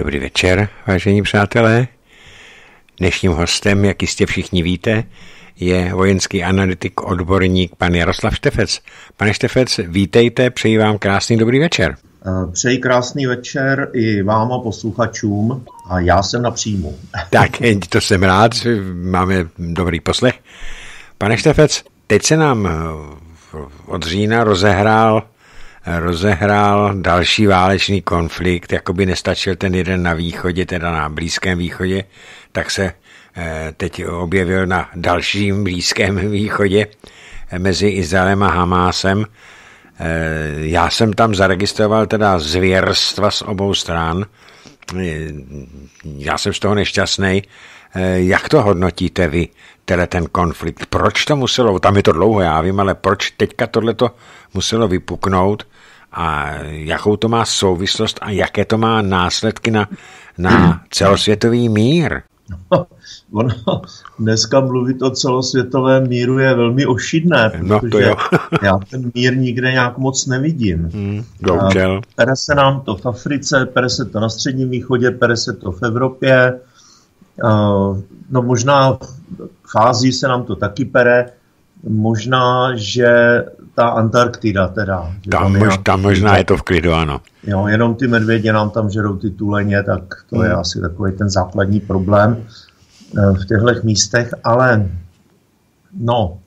Dobrý večer, vážení přátelé. Dnešním hostem, jak jistě všichni víte, je vojenský analytik, odborník pan Jaroslav Štefec. Pane Štefec, vítejte, přeji vám krásný dobrý večer. Eh, přeji krásný večer i vám a posluchačům a já jsem na příjmu. Tak, to jsem rád, máme dobrý poslech. Pane Štefec, teď se nám eh, od října rozehrál rozehrál další válečný konflikt, jako by nestačil ten jeden na východě, teda na Blízkém východě, tak se eh, teď objevil na dalším Blízkém východě eh, mezi Izraelem a Hamásem. Eh, já jsem tam zaregistroval teda zvěrstva z obou stran. Já jsem z toho nešťastný. Jak to hodnotíte vy, tenhle ten konflikt? Proč to muselo, tam je to dlouho, já vím, ale proč teďka tohleto muselo vypuknout a jakou to má souvislost a jaké to má následky na, na celosvětový mír? No, ono, dneska mluvit o celosvětovém míru je velmi ošidné, no, to jo. já ten mír nikde nějak moc nevidím. Hmm, pere se nám to v Africe, pere se to na Středním východě, pere se to v Evropě. No možná v Ázii se nám to taky pere. Možná, že ta Antarktida teda. Tam, mož, tam možná je to v klidu, ano. Jo, jenom ty medvědě nám tam žerou ty tuleně, tak to hmm. je asi takový ten základní problém eh, v těchto místech, ale no,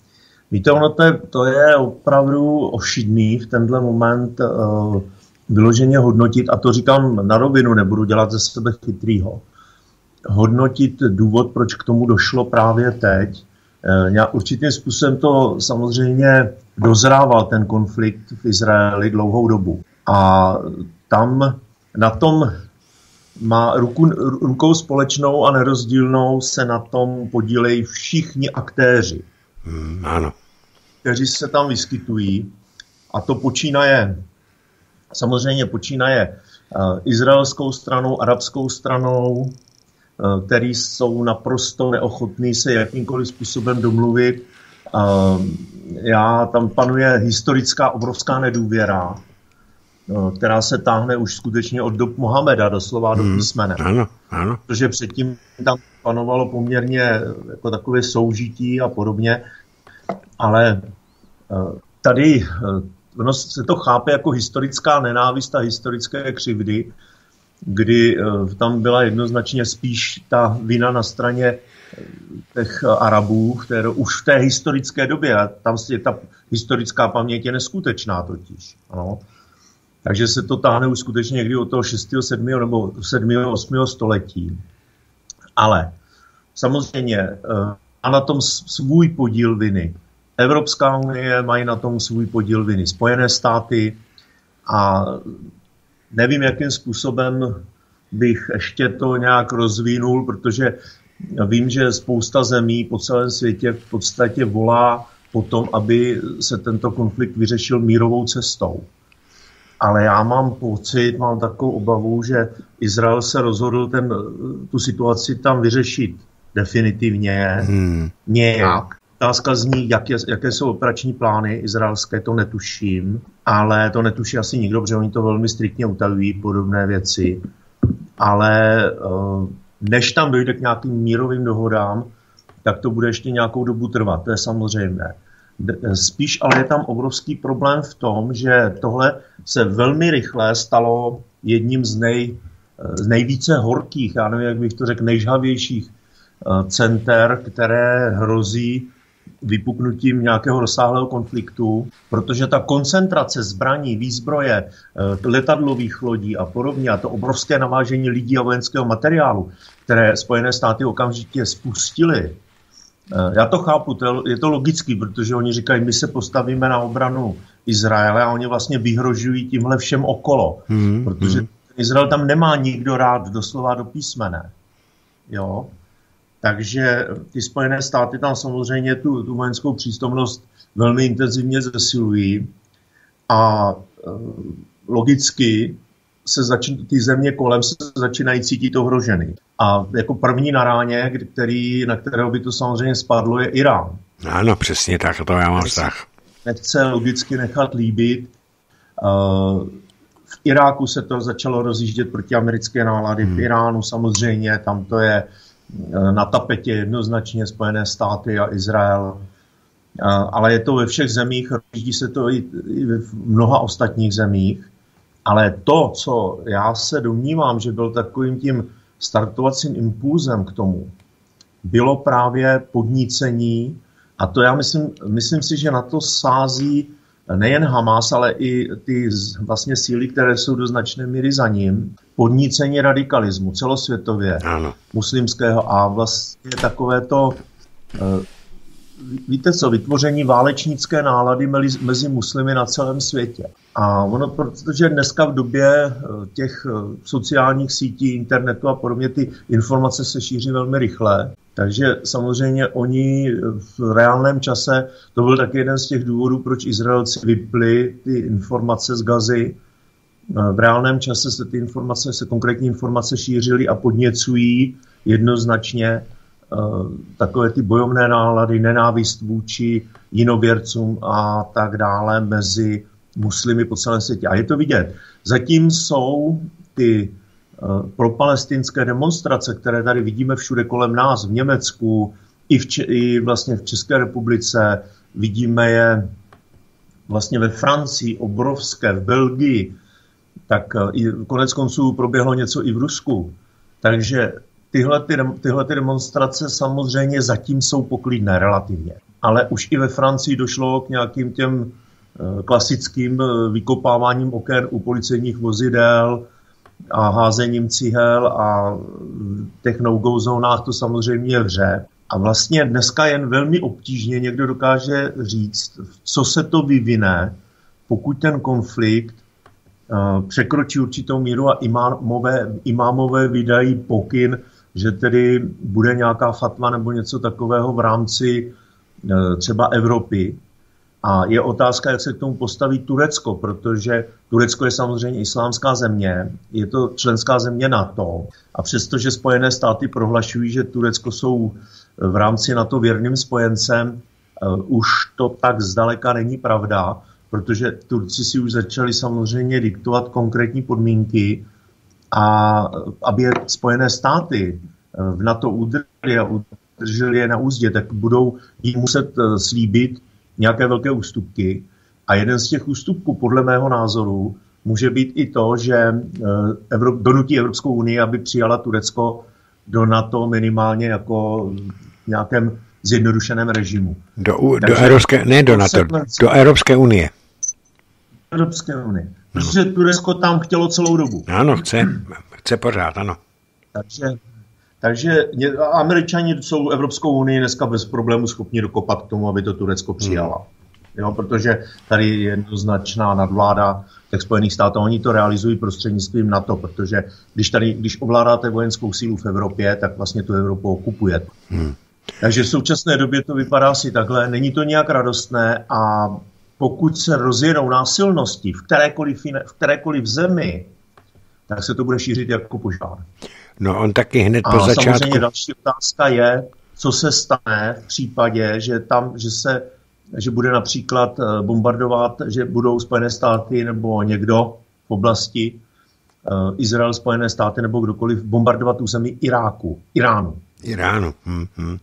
víte, ono to je, to je opravdu ošidný v tenhle moment uh, vyloženě hodnotit, a to říkám na rovinu, nebudu dělat ze sebe chytrýho, hodnotit důvod, proč k tomu došlo právě teď, Eh, určitým způsobem to samozřejmě dozrával ten konflikt v Izraeli dlouhou dobu. A tam na tom má ruku, rukou společnou a nerozdílnou se na tom podílejí všichni aktéři. Hmm, ano. Kteří se tam vyskytují. A to počínaje, samozřejmě počínaje uh, izraelskou stranou, arabskou stranou, který jsou naprosto neochotní se jakýmkoliv způsobem domluvit. Eh, já, tam panuje historická obrovská nedůvěra, eh, která se táhne už skutečně od dob Mohameda, doslova do hmm, písmene. Ano, ano. Protože předtím tam panovalo poměrně jako takové soužití a podobně, ale tady ono se to chápe jako historická nenávist a historické křivdy, kdy eh, tam byla jednoznačně spíš ta vina na straně eh, těch Arabů, které už v té historické době, tam je ta historická paměť je neskutečná totiž. Ano. Takže se to táhne už skutečně někdy od toho 6., 7. nebo 7. 8. století. Ale samozřejmě eh, má na tom svůj podíl viny. Evropská unie mají na tom svůj podíl viny. Spojené státy a nevím, jakým způsobem bych ještě to nějak rozvinul, protože vím, že spousta zemí po celém světě v podstatě volá po tom, aby se tento konflikt vyřešil mírovou cestou. Ale já mám pocit, mám takovou obavu, že Izrael se rozhodl ten, tu situaci tam vyřešit definitivně, hmm. nějak. Otázka zní, jak je, jaké jsou operační plány izraelské, to netuším, ale to netuší asi nikdo, protože oni to velmi striktně utajují, podobné věci. Ale eh, než tam dojde k nějakým mírovým dohodám, tak to bude ještě nějakou dobu trvat, to je samozřejmé. Spíš ale je tam obrovský problém v tom, že tohle se velmi rychle stalo jedním z, nej, eh, z nejvíce horkých, já nevím, jak bych to řekl, nejžhavějších eh, center, které hrozí vypuknutím nějakého rozsáhlého konfliktu, protože ta koncentrace zbraní, výzbroje, eh, letadlových lodí a podobně, a to obrovské navážení lidí a vojenského materiálu, které Spojené státy okamžitě spustily, eh, já to chápu, to je to logický, protože oni říkají, my se postavíme na obranu Izraele a oni vlastně vyhrožují tímhle všem okolo, hmm, protože hmm. Izrael tam nemá nikdo rád doslova do písmene. Jo? Takže ty Spojené státy tam samozřejmě tu, tu vojenskou přítomnost velmi intenzivně zesilují a e, logicky se začín, ty země kolem se začínají cítit ohroženy. A jako první na ráně, který, na kterého by to samozřejmě spadlo, je Irán. Ano, přesně tak, to já mám vztah. Nechce logicky nechat líbit. Uh, v Iráku se to začalo rozjíždět proti americké nálady, hmm. v Iránu samozřejmě, tam to je eh, na tapetě jednoznačně Spojené státy a Izrael. Ale je to ve všech zemích, rozjíždí se to i, i v mnoha ostatních zemích. Ale to, co já se domnívám, že byl takovým tím startovacím impulzem k tomu, bylo právě podnícení, a to já myslím, myslím si, že na to sází nejen Hamas, ale i ty vlastně síly, které jsou do značné míry za ním, podnícení radikalismu celosvětově, ano. muslimského a vlastně takové to eh, víte co, vytvoření válečnické nálady mezi muslimy na celém světě. A ono, protože dneska v době eh, těch eh, sociálních sítí, internetu a podobně, ty informace se šíří velmi rychle, takže samozřejmě oni v reálném čase, to byl taky jeden z těch důvodů, proč Izraelci vypli ty informace z Gazy, v reálném čase se ty informace, se konkrétní informace šířily a podněcují jednoznačně Eh, takové ty bojovné nálady, nenávist vůči jinověrcům a tak dále mezi muslimy po celém světě. A je to vidět. Zatím jsou ty pro palestinské demonstrace, které tady vidíme všude kolem nás, v Německu, i, v, i vlastně v České republice, vidíme je vlastně ve Francii, obrovské, v Belgii, tak eh, i konec konců proběhlo něco i v Rusku. Takže tyhle, ty, tyhle ty demonstrace samozřejmě zatím jsou poklidné relativně. Ale už i ve Francii došlo k nějakým těm eh, klasickým eh, vykopáváním oken u policejních vozidel a házením cihel a těch no-go zónách to samozřejmě vře. A vlastně dneska jen velmi obtížně někdo dokáže říct, co se to vyvine, pokud ten konflikt uh, překročí určitou míru a imámové, imámové vydají pokyn že tedy bude nějaká fatva nebo něco takového v rámci e, třeba Evropy. A je otázka, jak se k tomu postaví Turecko, protože Turecko je samozřejmě islámská země, je to členská země NATO. A přestože Spojené státy prohlašují, že Turecko jsou v rámci NATO věrným spojencem, e, už to tak zdaleka není pravda, protože Turci si už začali samozřejmě diktovat konkrétní podmínky a aby je Spojené státy eh, v NATO udrželi a udrželi je na úzdě, tak budou jim muset eh, slíbit nějaké velké ústupky. A jeden z těch ústupků, podle mého názoru, může být i to, že eh, Evrop, donutí Evropskou unii, aby přijala Turecko do NATO minimálně jako v nějakém zjednodušeném režimu. Do, do Evropské, ne do NATO, do Evropské unie. Evropské unie. Protože Turecko tam chtělo celou dobu. Ano, chce. Chce pořád, ano. Takže, takže američani jsou Evropskou unii dneska bez problému schopni dokopat k tomu, aby to Turecko přijala. Hmm. Jo, protože tady je jednoznačná nadvláda těch Spojených států. Oni to realizují prostřednictvím NATO, protože když, tady, když ovládáte vojenskou sílu v Evropě, tak vlastně tu Evropu okupujete. Hmm. Takže v současné době to vypadá asi takhle. Není to nějak radostné a pokud se rozjedou násilnosti v kterékoliv, v kterékoliv zemi, tak se to bude šířit jako požár. No on taky hned po A začátku... samozřejmě další otázka je, co se stane v případě, že tam, že se že bude například eh, bombardovat, že budou Spojené státy nebo někdo v oblasti uh, Izrael, Spojené státy nebo kdokoliv bombardovat území Iráku, Iránu. Iránu. Hmm, hmm.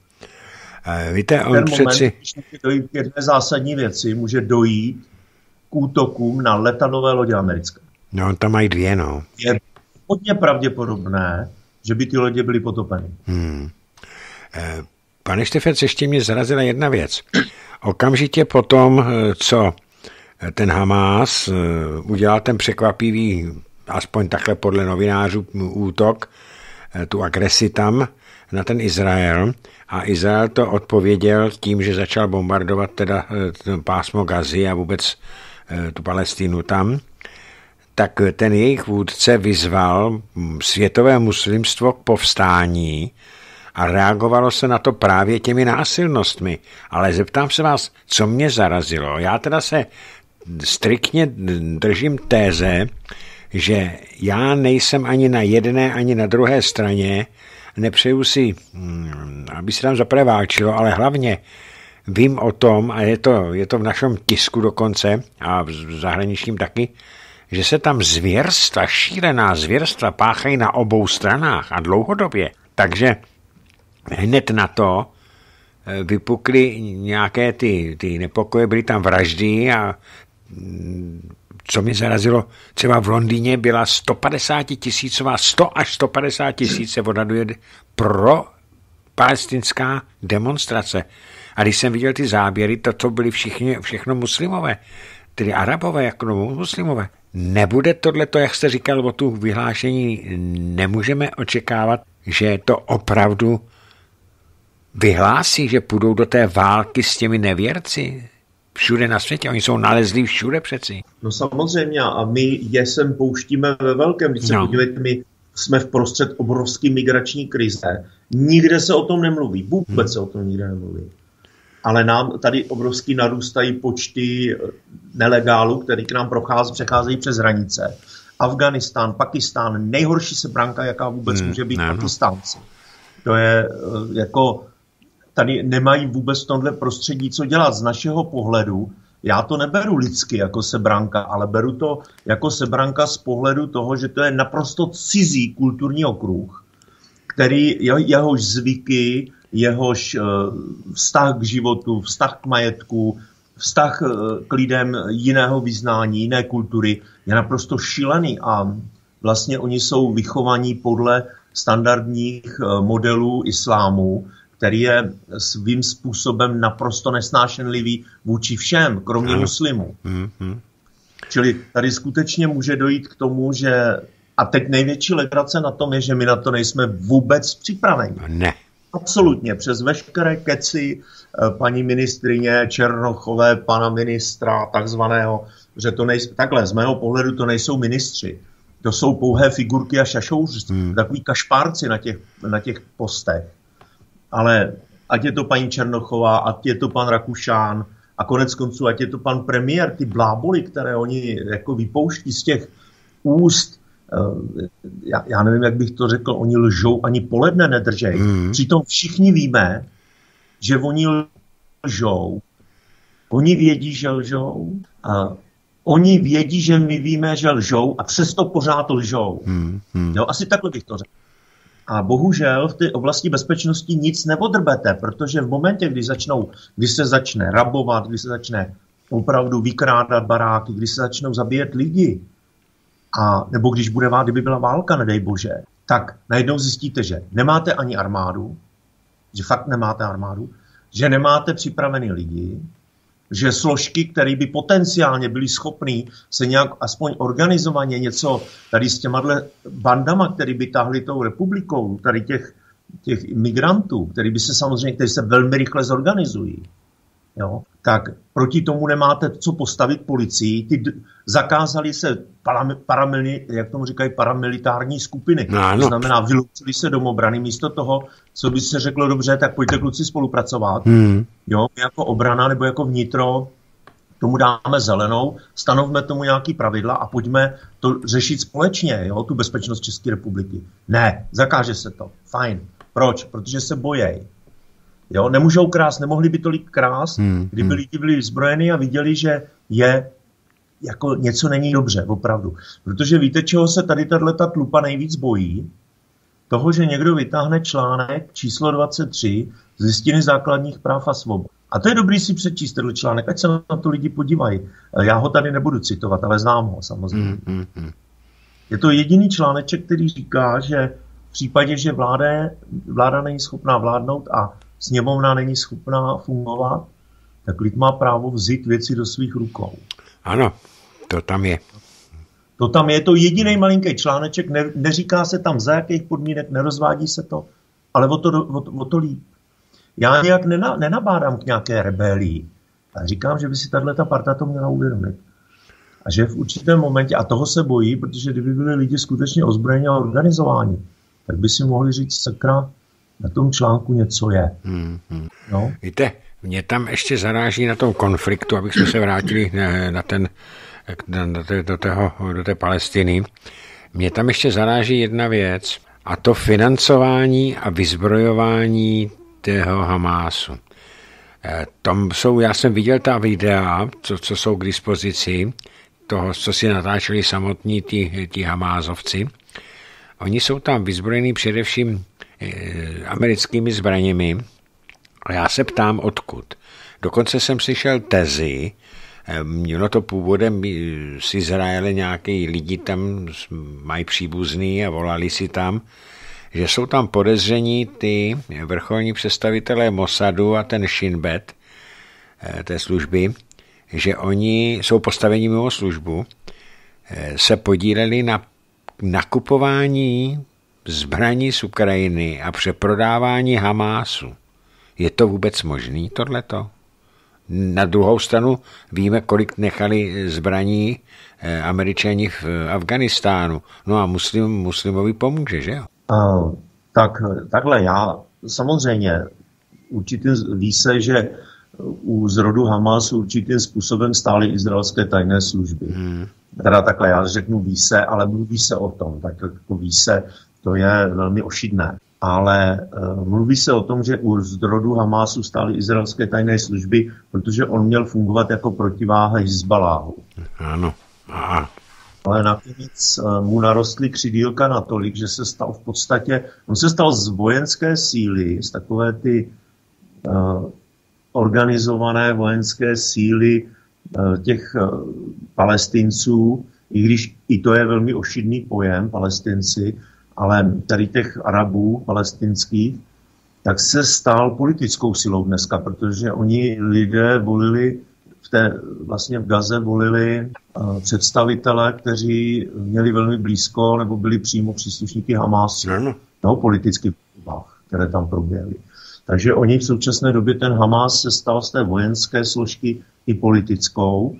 Víte, on ten přeci... moment, když může dojít k jedné zásadní věci, může dojít k útokům na letanové lodě americké. No, tam mají dvě, no. Je hodně pravděpodobné, že by ty lodě byly potopeny. Hmm. Eh, pane Štefec, ještě mě zarazila jedna věc. Okamžitě potom, eh, co ten Hamás eh, udělal ten překvapivý, aspoň takhle podle novinářů, útok, tu agresi tam na ten Izrael, a Izrael to odpověděl tím, že začal bombardovat teda pásmo Gazy a vůbec tu Palestínu tam, tak ten jejich vůdce vyzval světové muslimstvo k povstání a reagovalo se na to právě těmi násilnostmi. Ale zeptám se vás, co mě zarazilo. Já teda se striktně držím téze, že já nejsem ani na jedné, ani na druhé straně, nepřeju si, hm, aby se tam zapreváčilo, ale hlavně vím o tom, a je to, je to v našem tisku dokonce a v zahraničním taky, že se tam zvěrstva, šílená zvěrstva páchají na obou stranách a dlouhodobě. Takže hned na to eh, vypukly nějaké ty, ty nepokoje, byly tam vraždy a mm, co mě zarazilo, třeba v Londýně byla 150 tisícová, 100 až 150 tisíc se odhaduje pro palestinská demonstrace. A když jsem viděl ty záběry, to, to byly všichni, všechno muslimové, tedy arabové jako muslimové. Nebude tohle, jak jste říkal o tu vyhlášení, nemůžeme očekávat, že to opravdu vyhlásí, že půjdou do té války s těmi nevěrci? Všude na světě, oni jsou nalezlí všude přeci. No samozřejmě a my je sem pouštíme ve velkém. Když se no. podívejte, my jsme v prostřed obrovské migrační krize. Nikde se o tom nemluví, vůbec hmm. se o tom nikde nemluví. Ale nám tady obrovský narůstají počty nelegálů, který k nám prochází, přecházejí přes hranice. Afganistán, Pakistán, nejhorší sebranka, jaká vůbec hmm, může být ne, no. Pakistánci. To je eh, jako, tady nemají vůbec v tomhle prostředí co dělat. Z našeho pohledu, já to neberu lidsky jako sebranka, ale beru to jako sebranka z pohledu toho, že to je naprosto cizí kulturní okruh, který jehož zvyky, jehož eh, vztah k životu, vztah k majetku, vztah eh, k lidem jiného vyznání, jiné kultury je naprosto šílený a vlastně oni jsou vychovaní podle standardních eh, modelů islámu, který je svým způsobem naprosto nesnášenlivý vůči všem, kromě ano. muslimů. Mm-hmm. Čili tady skutečně může dojít k tomu, že a teď největší legrace na tom je, že my na to nejsme vůbec připraveni. Ne. Absolutně, přes veškeré keci eh, paní ministrině Černochové, pana ministra takzvaného, že to nejsou, takhle, z mého pohledu to nejsou ministři. To jsou pouhé figurky a šašouři, hmm. takový kašpárci na těch, na těch postech. Ale ať je to paní Černochová, ať je to pan Rakušán a konec konců, ať je to pan premiér, ty bláboli, které oni jako vypouští z těch úst já, já nevím, jak bych to řekl, oni lžou, ani poledne nedržej. Mm. Přitom všichni víme, že oni lžou. Oni vědí, že lžou. A oni vědí, že my víme, že lžou a přesto pořád lžou. Mm. Mm. Jo, asi takhle bych to řekl. A bohužel v té oblasti bezpečnosti nic neodrbete, protože v momentě, kdy, začnou, kdy se začne rabovat, kdy se začne opravdu vykrádat baráky, kdy se začnou zabíjet lidi, a nebo když bude kdyby byla válka, nedej bože, tak najednou zjistíte, že nemáte ani armádu, že fakt nemáte armádu, že nemáte připravený lidi, že složky, které by potenciálně byly schopné se nějak aspoň organizovaně něco tady s těma bandama, které by tahly tou republikou, tady těch, těch migrantů, který by se samozřejmě, kteří se velmi rychle zorganizují, jo, tak proti tomu nemáte co postavit policii. Ty zakázali se paramili, jak tomu říkají, paramilitární skupiny. No, no. To znamená, vyloučili se domobrany místo toho, co by se řeklo dobře, tak pojďte kluci spolupracovat. Hmm. Jo, jako obrana nebo jako vnitro tomu dáme zelenou, stanovme tomu nějaký pravidla a pojďme to řešit společně, jo, tu bezpečnost České republiky. Ne, zakáže se to. Fajn. Proč? Protože se bojejí. Jo, nemůžou krást, nemohli by tolik krást, hmm, kdyby hmm. lidi byli zbrojeni a viděli, že je jako něco není dobře, opravdu. Protože víte, čeho se tady tato tlupa nejvíc bojí? Toho, že někdo vytáhne článek číslo 23 z listiny základních práv a svobod. A to je dobrý si přečíst tenhle článek, ať se na to lidi podívají. Já ho tady nebudu citovat, ale znám ho samozřejmě. Mm, mm, Je to jediný článeček, který říká, že v případě, že vláda, vláda není schopná vládnout a sněmovna není schopná fungovat, tak lid má právo vzít věci do svých rukou. Ano, to tam je. To tam je to jediný malinký článeček, ne, neříká se tam za jakých podmínek, nerozvádí se to, ale o to, o, o to líp. Já nějak nena, nenabádám k nějaké rebelii, ale říkám, že by si tahle ta parta to měla uvědomit. A že v určitém momentě, a toho se bojí, protože kdyby byli lidi skutečně ozbrojeni a organizováni, tak by si mohli říct, sakra, na tom článku něco je. Hmm, hmm. No? Víte, mě tam ještě zaráží na tom konfliktu, abych se vrátili na, na ten, na té, do, tého, do té Palestiny. Mě tam ještě zaráží jedna věc, a to financování a vyzbrojování tého Hamásu. Eh, tam jsou, já jsem viděl ta videa, co, co jsou k dispozici, toho, co si natáčeli samotní ti, hamázovci. Oni jsou tam vyzbrojení především eh, americkými zbraněmi a já se ptám, odkud. Dokonce jsem slyšel tezi, eh, Mělo to původem z Izraele nějaký lidi tam mají příbuzný a volali si tam, že jsou tam podezření ty vrcholní představitelé Mossadu a ten Shinbet eh, té služby, že oni jsou postaveni mimo službu, eh, se podíleli na nakupování zbraní z Ukrajiny a přeprodávání Hamásu. Je to vůbec možný tohleto? Na druhou stranu víme, kolik nechali zbraní eh, američani v Afganistánu. No a muslim, muslimovi pomůže, že jo? Uh, tak takhle já samozřejmě určitě ví se, že u zrodu Hamas určitým způsobem stály izraelské tajné služby. Hmm. Teda takhle já řeknu ví se, ale mluví se o tom, tak jako ví se, to je velmi ošidné. Ale uh, mluví se o tom, že u zrodu Hamásu stály izraelské tajné služby, protože on měl fungovat jako protiváha Hezbaláhu. Ano. Aha. Ale nakonec uh, mu narostly křidílka natolik, že se stal v podstatě, on se stal z vojenské síly, z takové ty uh, organizované vojenské síly těch palestinců, i když i to je velmi ošidný pojem, palestinci, ale tady těch Arabů palestinských, tak se stal politickou silou dneska, protože oni lidé volili v té, vlastně v Gaze volili uh, představitele, kteří měli velmi blízko nebo byli přímo příslušníky Hamásu. No, politických volbách, které tam proběhly. Takže oni v současné době ten Hamás se stal z té vojenské složky i politickou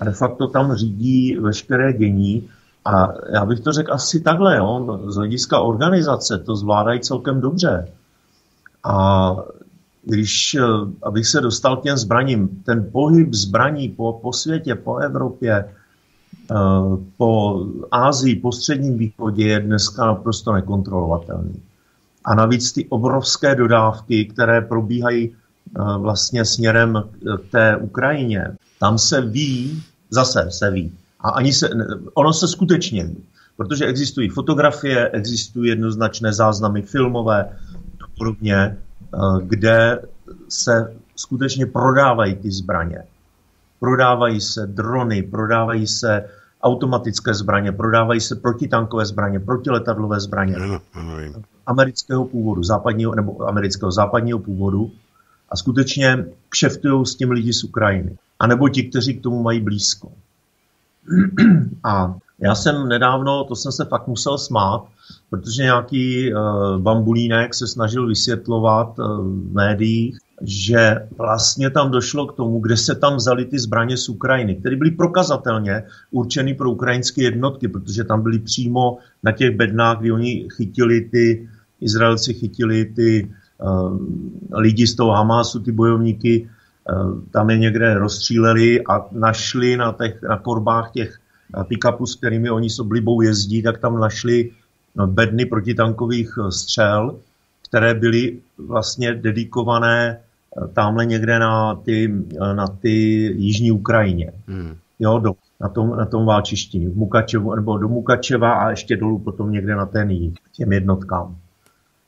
a de facto tam řídí veškeré dění a já bych to řekl asi takhle, jo, z hlediska organizace to zvládají celkem dobře. A když, eh, abych se dostal k těm zbraním, ten pohyb zbraní po, po světě, po Evropě, eh, po Ázii, po středním východě je dneska naprosto nekontrolovatelný. A navíc ty obrovské dodávky, které probíhají eh, vlastně směrem k té Ukrajině, tam se ví, zase se ví, a ani se, ono se skutečně ví, protože existují fotografie, existují jednoznačné záznamy filmové a podobně, eh, kde se skutečně prodávají ty zbraně. Prodávají se drony, prodávají se automatické zbraně, prodávají se protitankové zbraně, protiletadlové zbraně ano, ano, amerického původu, západního, nebo amerického západního původu a skutečně kšeftují s tím lidi z Ukrajiny. A nebo ti, kteří k tomu mají blízko. A já jsem nedávno, to jsem se fakt musel smát, protože nějaký uh, bambulínek se snažil vysvětlovat uh, v médiích, že vlastně tam došlo k tomu, kde se tam vzali ty zbraně z Ukrajiny, které byly prokazatelně určeny pro ukrajinské jednotky, protože tam byly přímo na těch bednách, kdy oni chytili ty, Izraelci chytili ty uh, lidi z toho Hamásu, ty bojovníky, tam je někde rozstříleli a našli na, těch, na korbách těch pick-upů, s kterými oni s oblibou jezdí, tak tam našli no, bedny protitankových střel, které byly vlastně dedikované eh, tamhle někde na ty, eh, na ty jižní Ukrajině. Hmm. Jo, do, na, tom, na tom válčišti, v Mukačevu, nebo do Mukačeva a ještě dolů potom někde na ten těm jednotkám.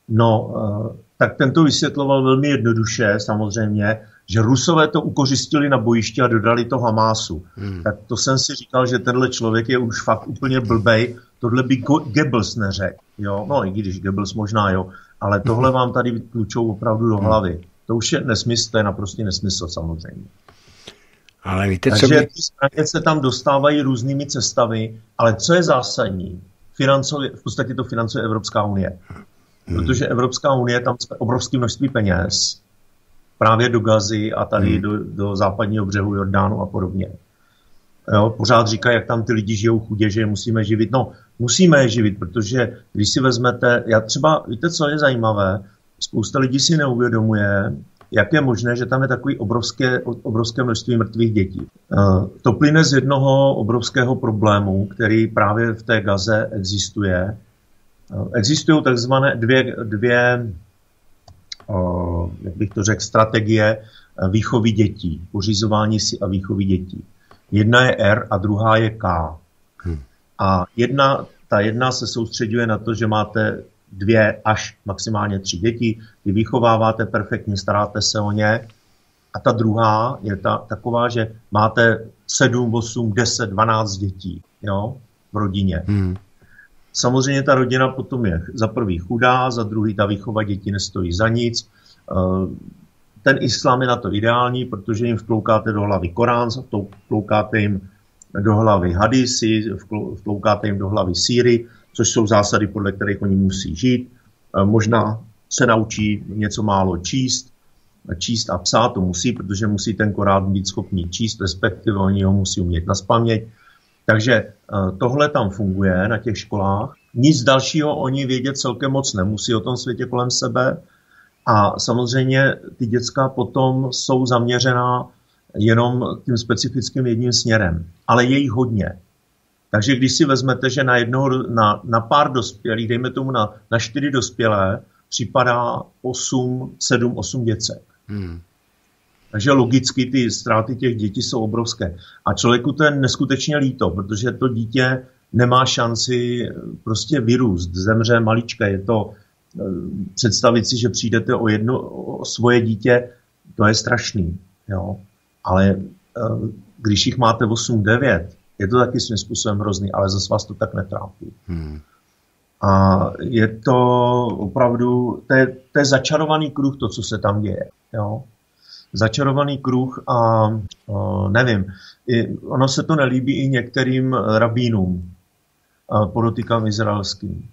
No, eh, tak ten to vysvětloval velmi jednoduše, samozřejmě, že Rusové to ukořistili na bojišti a dodali to Hamásu. Hmm. Tak to jsem si říkal, že tenhle člověk je už fakt úplně blbej, tohle by Goebbels neřekl. Jo? No i když Goebbels možná jo, ale tohle vám tady tlučou opravdu do hlavy. To už je nesmysl, to je naprostý nesmysl samozřejmě. Ale víte, Takže co mě... ty zbraně se tam dostávají různými cestami, ale co je zásadní? Financuje, v podstatě to financuje Evropská unie. Hmm. Protože Evropská unie tam obrovské množství peněz právě do Gazy a tady hmm. do, do západního břehu Jordánu a podobně. Jo, pořád říkají, jak tam ty lidi žijou chudě, že je musíme živit. No, musíme je živit, protože když si vezmete, já třeba, víte, co je zajímavé, spousta lidí si neuvědomuje, jak je možné, že tam je takový obrovské, obrovské množství mrtvých dětí. To plyne z jednoho obrovského problému, který právě v té Gaze existuje. Existují takzvané dvě, dvě jak bych to řekl, strategie výchovy dětí, pořizování si a výchovy dětí. Jedna je R a druhá je K. Hmm. A jedna, ta jedna se soustředuje na to, že máte dvě až maximálně tři děti, vy vychováváte perfektně, staráte se o ně. A ta druhá je ta, taková, že máte 7, 8, 10, 12 dětí jo, v rodině. Hmm. Samozřejmě ta rodina potom je za prvý chudá, za druhý ta výchova dětí nestojí za nic. Eh, ten islám je na to ideální, protože jim vtloukáte do hlavy Korán, vtloukáte jim do hlavy hadisy, vtloukáte jim do hlavy síry, což jsou zásady, podle kterých oni musí žít. Eh, možná se naučí něco málo číst, číst a psát, to musí, protože musí ten Korán být schopný číst, respektive oni ho musí umět na spaměť. Takže eh, tohle tam funguje na těch školách. Nic dalšího oni vědět celkem moc nemusí o tom světě kolem sebe. A samozřejmě ty děcka potom jsou zaměřená jenom tím specifickým jedním směrem. Ale je jich hodně. Takže když si vezmete, že na, jednoho, na, na pár dospělých, dejme tomu na, na čtyři dospělé, připadá 8, 7, 8 děcek. Hmm. Takže logicky ty ztráty těch dětí jsou obrovské. A člověku to je neskutečně líto, protože to dítě nemá šanci prostě vyrůst, zemře maličké. Je to eh, představit si, že přijdete o jedno o svoje dítě, to je strašný. Jo? Ale eh, když jich máte 8-9, je to taky svým způsobem hrozný, ale zase vás to tak netrápí. Hmm. A je to opravdu, to je, to je začarovaný kruh, to, co se tam děje. Jo? Začarovaný kruh a nevím, i, ono se to nelíbí i některým rabínům, podotýkám izraelským.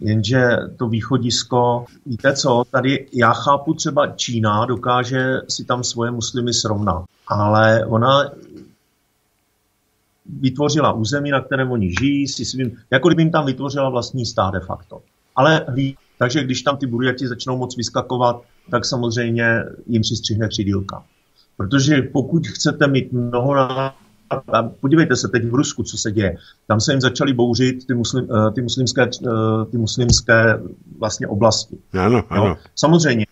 Jenže to východisko, víte co, tady já chápu třeba Čína dokáže si tam svoje muslimy srovnat, ale ona vytvořila území, na kterém oni žijí, si svým, jako kdyby jim tam vytvořila vlastní stát de facto. Ale takže když tam ty burjati začnou moc vyskakovat, tak samozřejmě jim přistřihne křidílka. Protože pokud chcete mít mnoho na podívejte se teď v Rusku, co se děje. Tam se jim začaly bouřit ty, muslim, eh, ty, muslimské, eh, ty muslimské vlastně oblasti. Ano, ano. Jo? Samozřejmě,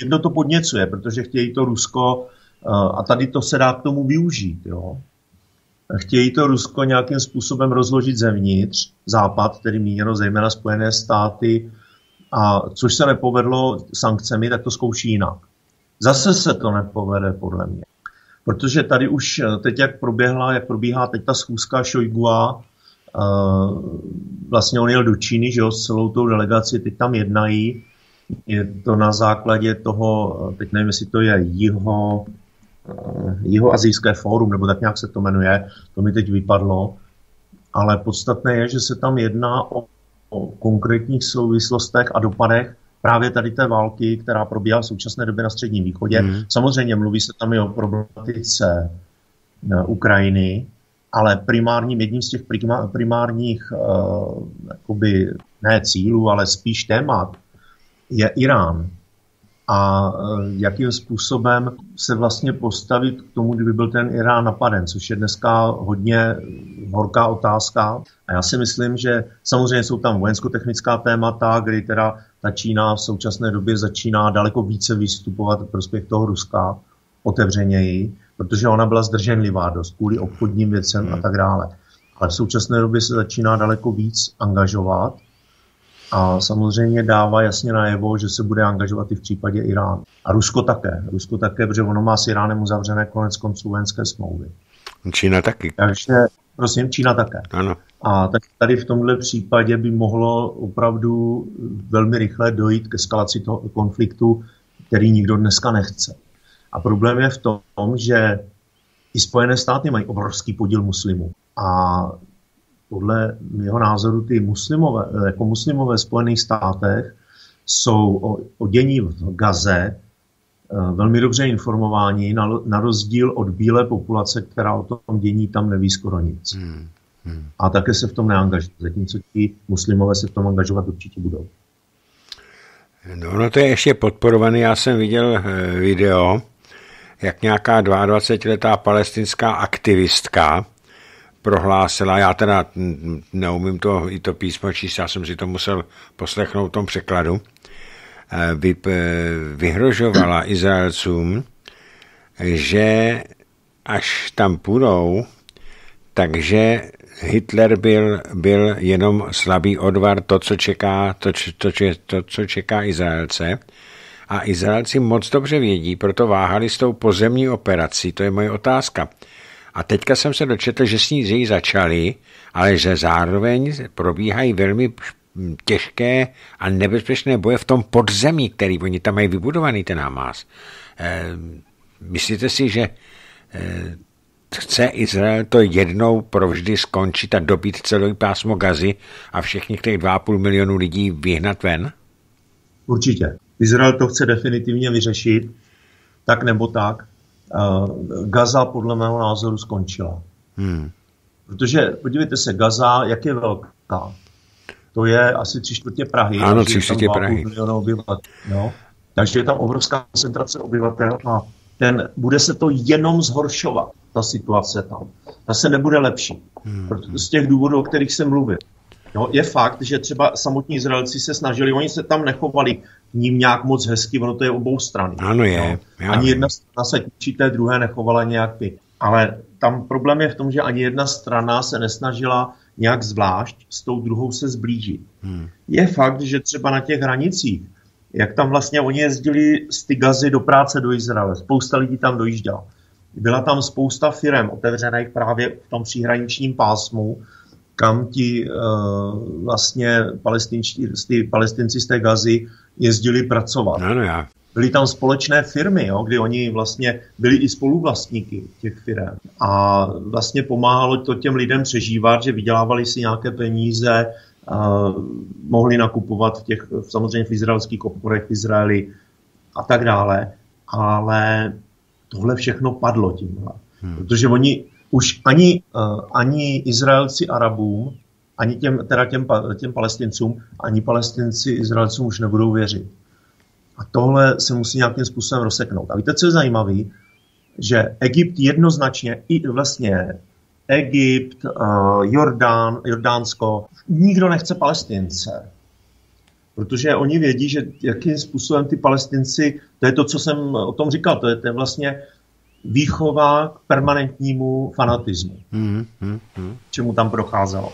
někdo to podněcuje, protože chtějí to Rusko eh, a tady to se dá k tomu využít. Jo? Chtějí to Rusko nějakým způsobem rozložit zevnitř, Západ, tedy míněno zejména Spojené státy, a což se nepovedlo sankcemi, tak to zkouší jinak. Zase se to nepovede, podle mě. Protože tady už eh, teď, jak proběhla, jak probíhá teď ta schůzka Šojgua, uh, vlastně on jel do Číny, že jo, s celou tou delegací, teď tam jednají. Je to na základě toho, eh, teď nevím, jestli to je jeho, jeho azijské fórum, nebo tak nějak se to jmenuje, to mi teď vypadlo. Ale podstatné je, že se tam jedná o o konkrétních souvislostech a dopadech právě tady té války, která probíhá v současné době na Středním východě. Mm. Samozřejmě mluví se tam i o problematice e, Ukrajiny, ale primárním, jedním z těch primárních uh, jakoby, ne cílů, ale spíš témat je Irán a e, jakým způsobem se vlastně postavit k tomu, kdyby byl ten Irán napaden, což je dneska hodně horká otázka. A já si myslím, že samozřejmě jsou tam vojensko-technická témata, kdy teda ta Čína v současné době začíná daleko více vystupovat v prospěch toho Ruska, otevřeněji, protože ona byla zdrženlivá dost kvůli obchodním věcem a hmm. tak dále. Ale v současné době se začíná daleko víc angažovat a samozřejmě dává jasně najevo, že se bude angažovat i v případě Iránu. A Rusko také. Rusko také, protože ono má s Iránem uzavřené konec konců vojenské smlouvy. Čína taky. Takže, prosím, Čína také. Ano. A tak tady v tomhle případě by mohlo opravdu velmi rychle dojít k eskalaci toho konfliktu, který nikdo dneska nechce. A problém je v tom, že i Spojené státy mají obrovský podíl muslimů. A podle mého názoru ty muslimové, jako muslimové v Spojených státech jsou o, o dění v Gaze eh, velmi dobře informováni, na, na rozdíl od bílé populace, která o tom dění tam neví skoro nic. Hmm. Hmm. A také se v tom neangažují, zatímco ti muslimové se v tom angažovat určitě budou. No, no to je ještě podporovaný. Já jsem viděl eh, video, jak nějaká 22-letá palestinská aktivistka prohlásila, já teda neumím to, i to písmo číst, já jsem si to musel poslechnout v tom překladu, eh, vy, eh, vyhrožovala Izraelcům, že až tam půjdou, takže Hitler byl, byl jenom slabý odvar, to, co čeká, to, to, to, co čeká Izraelce. A Izraelci moc dobře vědí, proto váhali s tou pozemní operací, to je moje otázka. A teďka jsem se dočetl, že s ní začali, ale že zároveň probíhají velmi těžké a nebezpečné boje v tom podzemí, který oni tam mají vybudovaný, ten Hamas. E, myslíte si, že e, chce Izrael to jednou provždy skončit a dobít celý pásmo Gazy a všechny těch 2,5 milionu lidí vyhnat ven? Určitě. Izrael to chce definitivně vyřešit, tak nebo tak. Gaza podle mého názoru skončila. Hmm. Protože, podívejte se, Gaza, jak je velká? To je asi tři čtvrtě Prahy. Ano, tři čtvrtě Prahy. Obyvatel, no. Takže je tam obrovská koncentrace obyvatel a ten, bude se to jenom zhoršovat, ta situace tam. Ta se nebude lepší. Hmm. Z těch důvodů, o kterých jsem mluvil. No, je fakt, že třeba samotní Izraelci se snažili, oni se tam nechovali k ním nějak moc hezky, ono to je obou strany. Ano je. No. Ani jedna strana se k té druhé nechovala nějak pět. Ale tam problém je v tom, že ani jedna strana se nesnažila nějak zvlášť s tou druhou se zblížit. Hmm. Je fakt, že třeba na těch hranicích, jak tam vlastně oni jezdili z ty gazy do práce do Izraele, spousta lidí tam dojížděla. Byla tam spousta firm otevřených právě v tom příhraničním pásmu, kam ti uh, vlastně palestinci z té gazy jezdili pracovat. Ano, já. Byly tam společné firmy, jo, kdy oni vlastně byli i spoluvlastníky těch firm. A vlastně pomáhalo to těm lidem přežívat, že vydělávali si nějaké peníze, uh, mohli nakupovat v těch, samozřejmě v izraelských obchodech v Izraeli a tak dále. Ale tohle všechno padlo tímhle. Hmm. Protože oni už ani, uh, ani Izraelci Arabům, ani těm, teda těm, těm palestincům, ani palestinci Izraelcům už nebudou věřit. A tohle se musí nějakým způsobem rozseknout. A víte, co je zajímavé? Že Egypt jednoznačně, i vlastně Egypt, uh, Jordán, Jordánsko, nikdo nechce palestince. Protože oni vědí, že jakým způsobem ty palestinci, to je to, co jsem o tom říkal, to je, to je vlastně výchova k permanentnímu fanatismu, mm, mm, mm. čemu tam procházelo.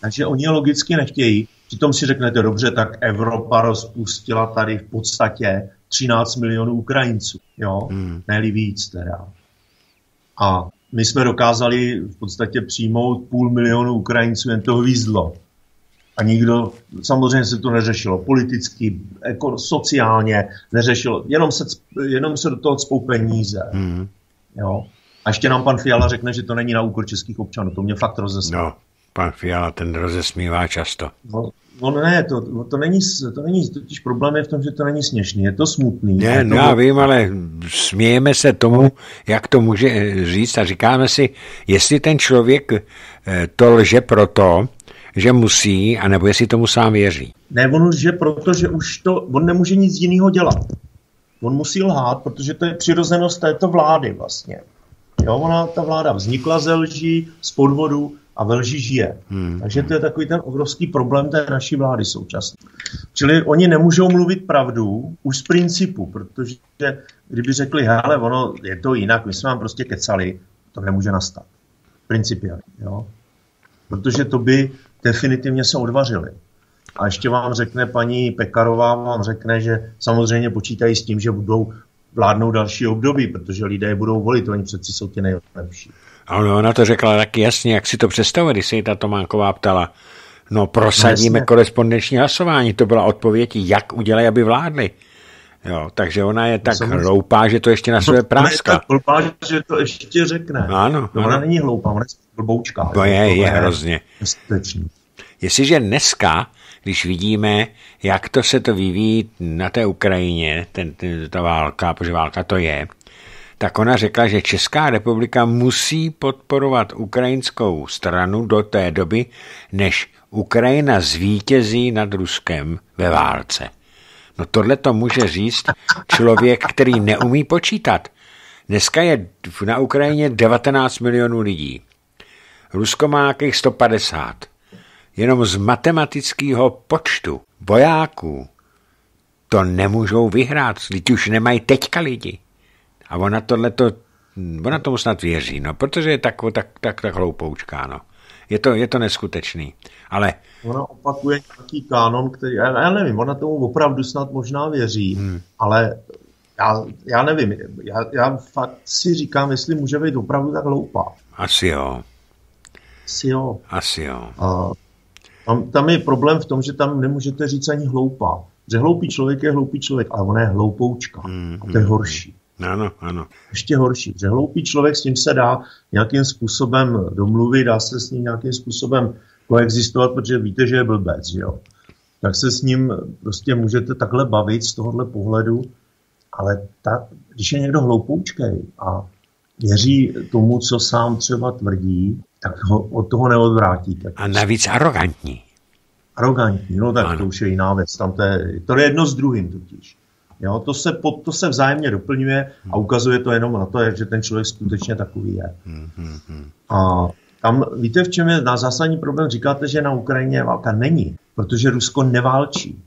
Takže oni logicky nechtějí. Přitom si řeknete, dobře, tak Evropa rozpustila tady v podstatě 13 milionů Ukrajinců, jo, mm. ne víc teda. A my jsme dokázali v podstatě přijmout půl milionu Ukrajinců, jen to hvízdlo. A nikdo, samozřejmě se to neřešilo politicky, jako sociálně, neřešilo, jenom se, jenom se do toho cpou peníze. Mm. Jo. A ještě nám pan Fiala řekne, že to není na úkor českých občanů. To mě fakt rozesmívá. No, pan Fiala ten rozesmívá často. No, no ne, to, to, není, to není, totiž problém je v tom, že to není směšný, je to smutný. Ne, no já vím, ale smějeme se tomu, jak to může říct a říkáme si, jestli ten člověk eh, to lže proto, že musí, anebo jestli tomu sám věří. Ne, on že už to, on nemůže nic jiného dělat. On musí lhát, protože to je přirozenost této vlády vlastně. Jo, ona, ta vláda vznikla ze lží, z podvodu a ve lži žije. Hmm. Takže to je takový ten obrovský problém té naší vlády současné. Čili oni nemůžou mluvit pravdu už z principu, protože kdyby řekli, hele, ono je to jinak, my jsme vám prostě kecali, to nemůže nastat. Principiálně, jo. Protože to by definitivně se odvařili. A ještě vám řekne paní Pekarová, vám řekne, že samozřejmě počítají s tím, že budou vládnout další období, protože lidé budou volit, oni přeci jsou ti nejlepší. Ano, ona to řekla taky jasně, jak si to představuje, když se jí ta Tománková ptala. No prosadíme no, korespondenční hlasování, to byla odpověď, jak udělají, aby vládli. Jo, takže ona je tak Samozřejmě. hloupá, že to ještě na sebe práska. Ona je tak hloupá, že to ještě řekne. Ano, no, ona není hloupá, ona je blboučka. To je, je, je hrozně. Jestliže dneska když vidíme, jak to se to vyvíjí na té Ukrajině, ten, ten, ta válka, protože válka to je, tak ona řekla, že Česká republika musí podporovat ukrajinskou stranu do té doby, než Ukrajina zvítězí nad Ruskem ve válce. No tohle to může říct člověk, který neumí počítat. Dneska je na Ukrajině 19 milionů lidí. Rusko má nějakých 150 jenom z matematického počtu vojáků to nemůžou vyhrát, lidi už nemají teďka lidi. A ona tohle to Ona tomu snad věří, no, protože je tak, tak, tak, tak hloupoučká, no. Je to, je to neskutečný, ale... Ona opakuje nějaký kánon, který, já, já nevím, ona tomu opravdu snad možná věří, hmm. ale já, já nevím, já, já fakt si říkám, jestli může být opravdu tak hloupá. Asi jo. Asi jo. Asi jo. A tam, tam je problém v tom, že tam nemůžete říct ani hloupá. Že hloupý člověk je hloupý člověk, ale ona je hloupoučka. Hmm, a to je horší. Ano, ano. Ještě horší, že hloupý člověk s tím se dá nějakým způsobem domluvit, dá se s ním nějakým způsobem koexistovat, protože víte, že je blbec, že jo. Tak se s ním prostě můžete takhle bavit z tohohle pohledu, ale ta, když je někdo hloupoučkej a věří tomu, co sám třeba tvrdí, tak ho od toho neodvrátíte. A navíc arrogantní. Arrogantní, no tak ano. to už je jiná věc. Tam to, je, to je jedno s druhým totiž. Jo, to, se, pod, to se vzájemně doplňuje a ukazuje to jenom na to, že ten člověk skutečně takový je. A tam, víte, v čem je na zásadní problém? Říkáte, že na Ukrajině válka není, protože Rusko neválčí.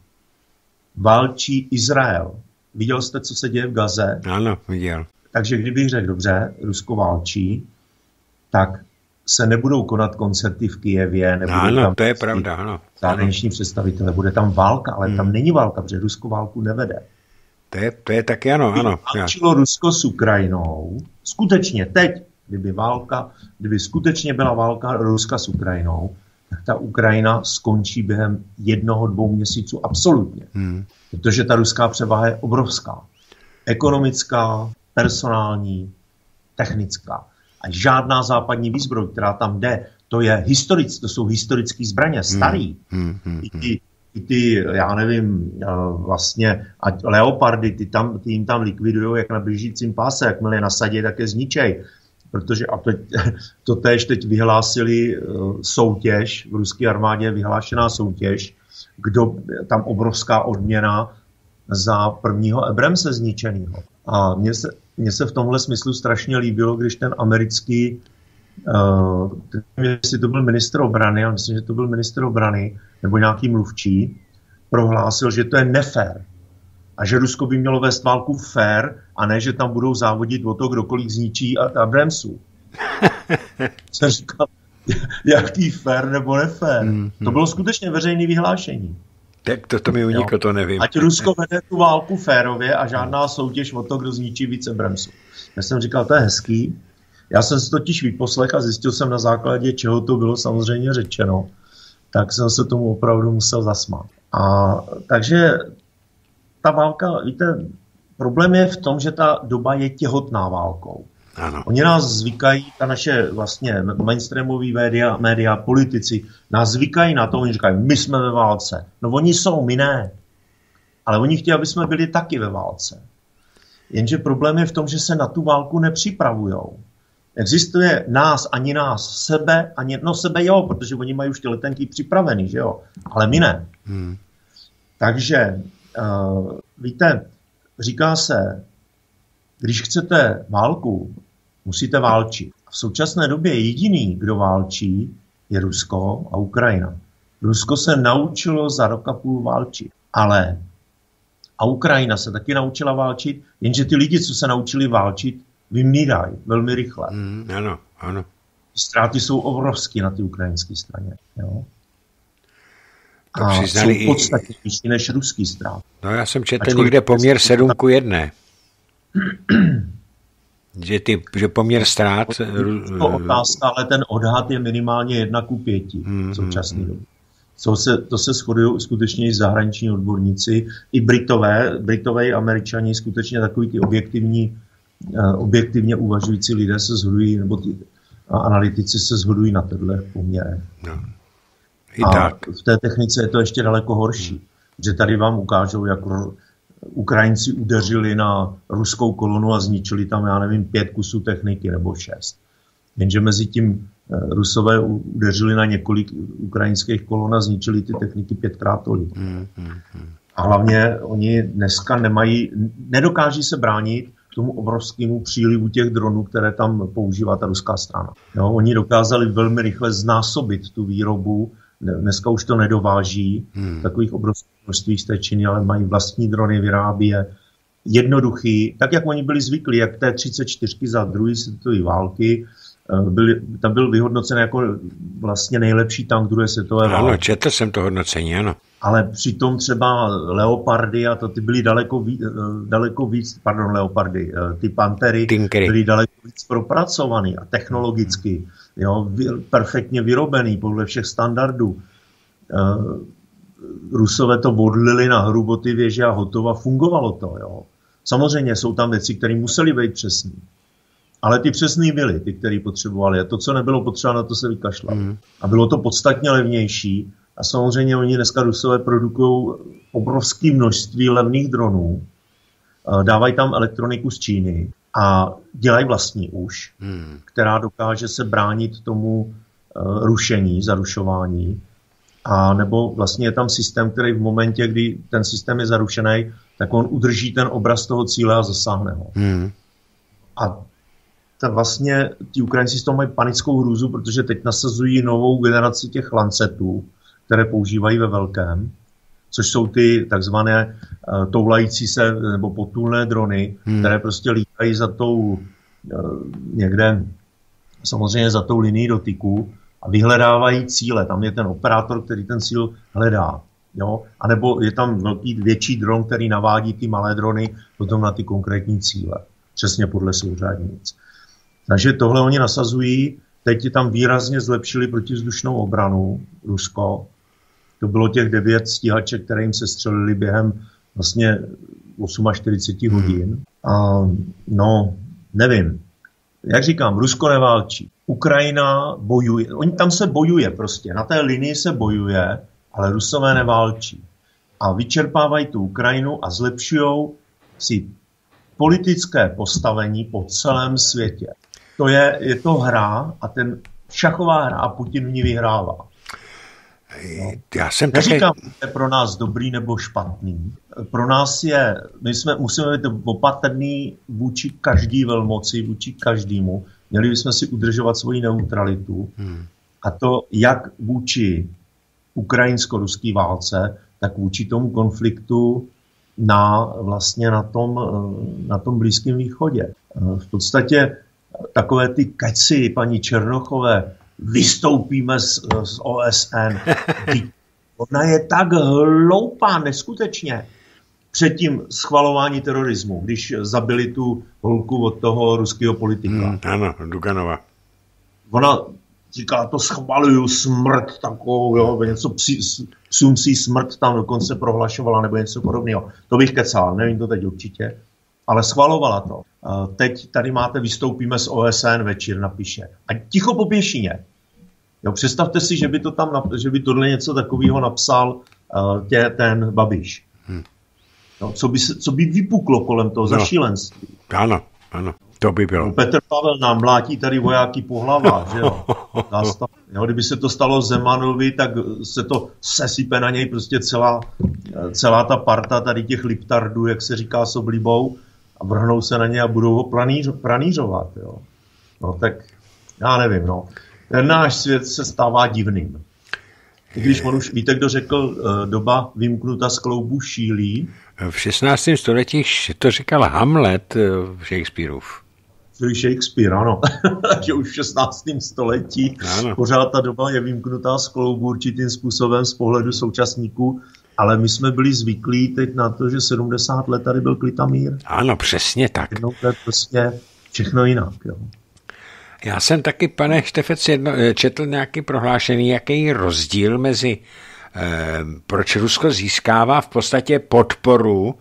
Válčí Izrael. Viděl jste, co se děje v Gaze? Ano, viděl. Takže kdybych řekl, dobře, Rusko válčí, tak se nebudou konat koncerty v Kijevě. Nebudou ano, tam to je pravda, ano. Zahraniční představitele, bude tam válka, ale hmm. tam není válka, protože Rusko válku nevede. To je, to je taky ano, ano. Válčilo Rusko s Ukrajinou, skutečně teď, kdyby válka, kdyby skutečně byla válka Ruska s Ukrajinou, tak ta Ukrajina skončí během jednoho, dvou měsíců absolutně. Hmm. Protože ta ruská převaha je obrovská. Ekonomická, personální, technická. A žádná západní výzbroj, která tam jde, to je historic, to jsou historické zbraně, hmm. starý. Hmm, hmm, hmm. I, ty, I ty, já nevím, vlastně, a leopardy, ty, tam, ty jim tam likvidují jak na blížícím páse, jakmile je nasadí, tak je zničej. Protože a to, to též teď vyhlásili uh, soutěž, v ruské armádě je vyhlášená soutěž, kdo, tam obrovská odměna za prvního Ebremse zničenýho. A mně se, mně se v tomhle smyslu strašně líbilo, když ten americký, uh, jestli to byl minister obrany, ale myslím, že to byl minister obrany, nebo nějaký mluvčí, prohlásil, že to je nefér. A že Rusko by mělo vést válku fér, a ne, že tam budou závodit o to, kdo kolik zničí a, a bremsu. Jsem říkal, jaký fér nebo nefér. Mm, mm. To bylo skutečně veřejné vyhlášení. Tak to, to mi uniklo, to nevím. Ať Rusko vede tu válku férově a žádná soutěž o to, kdo zničí více bremsu. Já jsem říkal, to je hezký. Já jsem si totiž vyposlech a zjistil jsem na základě, čeho to bylo samozřejmě řečeno. Tak jsem se tomu opravdu musel zasmát. A takže ta válka, víte, problém je v tom, že ta doba je těhotná válkou. Ano. Oni nás zvykají, ta naše vlastně mainstreamový média, média, politici, nás zvykají na to, oni říkají, my jsme ve válce. No oni jsou, my ne. Ale oni chtějí, aby jsme byli taky ve válce. Jenže problém je v tom, že se na tu válku nepřipravují. Existuje nás, ani nás, sebe, ani, no sebe jo, protože oni mají už ty letenky připravený, že jo, ale my ne. Hmm. Takže, uh, víte, říká se, když chcete válku, musíte válčit. V současné době jediný, kdo válčí, je Rusko a Ukrajina. Rusko se naučilo za rok a půl válčit, ale a Ukrajina se taky naučila válčit, jenže ty lidi, co se naučili válčit, vymírají velmi rychle. Mm, ano, ano. Ztráty jsou obrovské na té ukrajinské straně. Jo? To a jsou v podstatě i... než ruský strát. No já jsem četl někde poměr 7 ku 1. Že, ty, že poměr ztrát... To otázka, ale ten odhad je minimálně jedna ku pěti v hmm, současné hmm, době. To se, to se shodují skutečně i zahraniční odborníci, i Britové, Britové i Američani, skutečně takový ty objektivní, uh, objektivně uvažující lidé se shodují, nebo ty analytici se shodují na tenhle poměr. No. I A tak. v té technice je to ještě daleko horší, že tady vám ukážou, jak Ukrajinci udeřili na ruskou kolonu a zničili tam, já nevím, pět kusů techniky nebo šest. Jenže mezi tím eh, Rusové udeřili na několik ukrajinských kolon a zničili ty techniky pětkrát tolik. A hlavně oni dneska nemají, nedokáží se bránit tomu obrovskému přílivu těch dronů, které tam používá ta ruská strana. Jo, oni dokázali velmi rychle znásobit tu výrobu Dneska už to nedováží takových obrovských množství z té Číny, ale mají vlastní drony, vyrábí je jednoduchý, tak jak oni byli zvyklí, jak té 34 za druhé světové války, eh, byli, tam byl vyhodnocen jako vlastně nejlepší tank druhé světové války. Ano, četl jsem to hodnocení, ano. Ale přitom třeba Leopardy a to ty byly daleko víc, eh, daleko víc pardon, Leopardy, eh, ty Pantery Tinkery. byly daleko víc propracovaný a technologicky, jo, perfektně vyrobený podle všech standardů. Rusové to vodlili na hruboty věže a hotovo, fungovalo to. Jo. Samozřejmě jsou tam věci, které musely být přesné. Ale ty přesný byly, ty, které potřebovali. A to, co nebylo potřeba, na to se vykašlali. Mm. A bylo to podstatně levnější. A samozřejmě oni dneska Rusové produkují obrovské množství levných dronů. Dávají tam elektroniku z Číny a dělají vlastní už, mm. která dokáže se bránit tomu e, rušení, zarušování. A nebo vlastně je tam systém, který v momentě, kdy ten systém je zarušený, tak on udrží ten obraz toho cíle a zasáhne ho. Hmm. A ta vlastně ti Ukrajinci z toho mají panickou hrůzu, protože teď nasazují novou generaci těch lancetů, které používají ve velkém, což jsou ty takzvané uh, toulající se nebo potulné drony, hmm. které prostě lítají za tou uh, někde samozřejmě za tou linií dotyku a vyhledávají cíle. Tam je ten operátor, který ten cíl hledá. Jo? A nebo je tam velký, větší dron, který navádí ty malé drony potom na ty konkrétní cíle. Přesně podle souřadnic. Takže tohle oni nasazují. Teď tam výrazně zlepšili protivzdušnou obranu Rusko. To bylo těch devět stíhaček, které jim se střelili během vlastně 48 hmm. hodin. A, no, nevím. Jak říkám, Rusko neválčí. Ukrajina bojuje. Oni tam se bojuje prostě. Na té linii se bojuje ale Rusové neválčí. A vyčerpávají tu Ukrajinu a zlepšují si politické postavení po celém světě. To je, je to hra a ten šachová hra a Putin v ní vyhrává. No. Já jsem Neříkám, že je pro nás dobrý nebo špatný. Pro nás je, my jsme, musíme být opatrný vůči každý velmoci, vůči každému. Měli bychom si udržovat svoji neutralitu. Hmm. A to jak vůči ukrajinsko-ruské válce, tak vůči tomu konfliktu na, vlastně na tom, eh, na tom Blízkém východě. Eh, v podstatě takové ty keci paní Černochové, vystoupíme z, z OSN. Ona je tak hloupá, neskutečně. Před tím schvalování terorismu, když zabili tu holku od toho ruského politika. Hmm, ano, Duganova. Ona říká, to schvaluju smrt takovou, jo, něco psi, psům si smrt tam dokonce prohlašovala nebo něco podobného. To bych kecal, nevím to teď určitě, ale schvalovala to. Teď tady máte, vystoupíme z OSN večer, napíše. A ticho po pěšině. Jo, představte si, že by, to tam, že by tohle něco takového napsal uh, tě, ten Babiš. No, co, by se, co by vypuklo kolem toho no. za šílenství. Ano, ano. To by bylo. No, Petr Pavel nám mlátí tady vojáky po hlavách, že jo? jo? Kdyby se to stalo Zemanovi, tak se to sesype na něj prostě celá, celá ta parta tady těch liptardů, jak se říká s oblíbou, a vrhnou se na ně a budou ho praníř, pranířovat, jo? No tak, já nevím, no. Ten náš svět se stává divným. Když on už, víte, kdo řekl, eh, doba vymknuta z kloubu šílí? V 16. století to říkal Hamlet eh, v Shakespeareův. Philly Shakespeare, ano. že už v 16. století ano. pořád ta doba je vymknutá z kloubu určitým způsobem z pohledu současníků, ale my jsme byli zvyklí teď na to, že 70 let tady byl klitamír. Ano, přesně tak. Jednou to je prostě všechno jinak. Jo. Já jsem taky, pane Štefec, jedno, eh, četl nějaký prohlášený, jaký rozdíl mezi eh, proč Rusko získává v podstatě podporu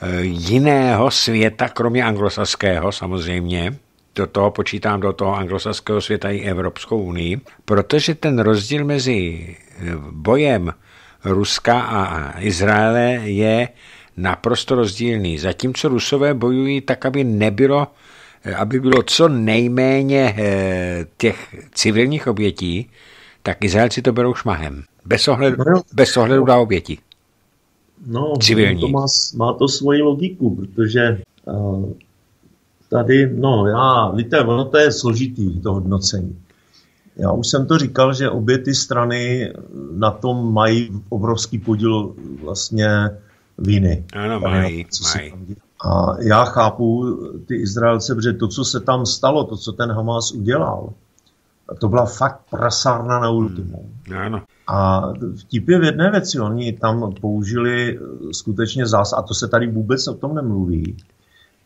eh, jiného světa, kromě anglosaského samozřejmě, do toho počítám do toho anglosaského světa i Evropskou unii, protože ten rozdíl mezi bojem Ruska a Izraele je naprosto rozdílný. Zatímco Rusové bojují tak, aby nebylo, aby bylo co nejméně eh, těch civilních obětí, tak Izraelci to berou šmahem. Bez ohledu, no bez ohledu na oběti. No, Civilní. to má, má to svoji logiku, protože uh, tady, no já, víte, ono to je složitý, to hodnocení. Já už jsem to říkal, že obě ty strany na tom mají obrovský podíl vlastně viny. Ano, mají, mají. A já chápu ty Izraelce, protože to, co se tam stalo, to, co ten Hamas udělal, to byla fakt prasárna na ultimum. Hmm. A vtip je v jedné věci, oni tam použili skutečně zás, a to se tady vůbec o tom nemluví,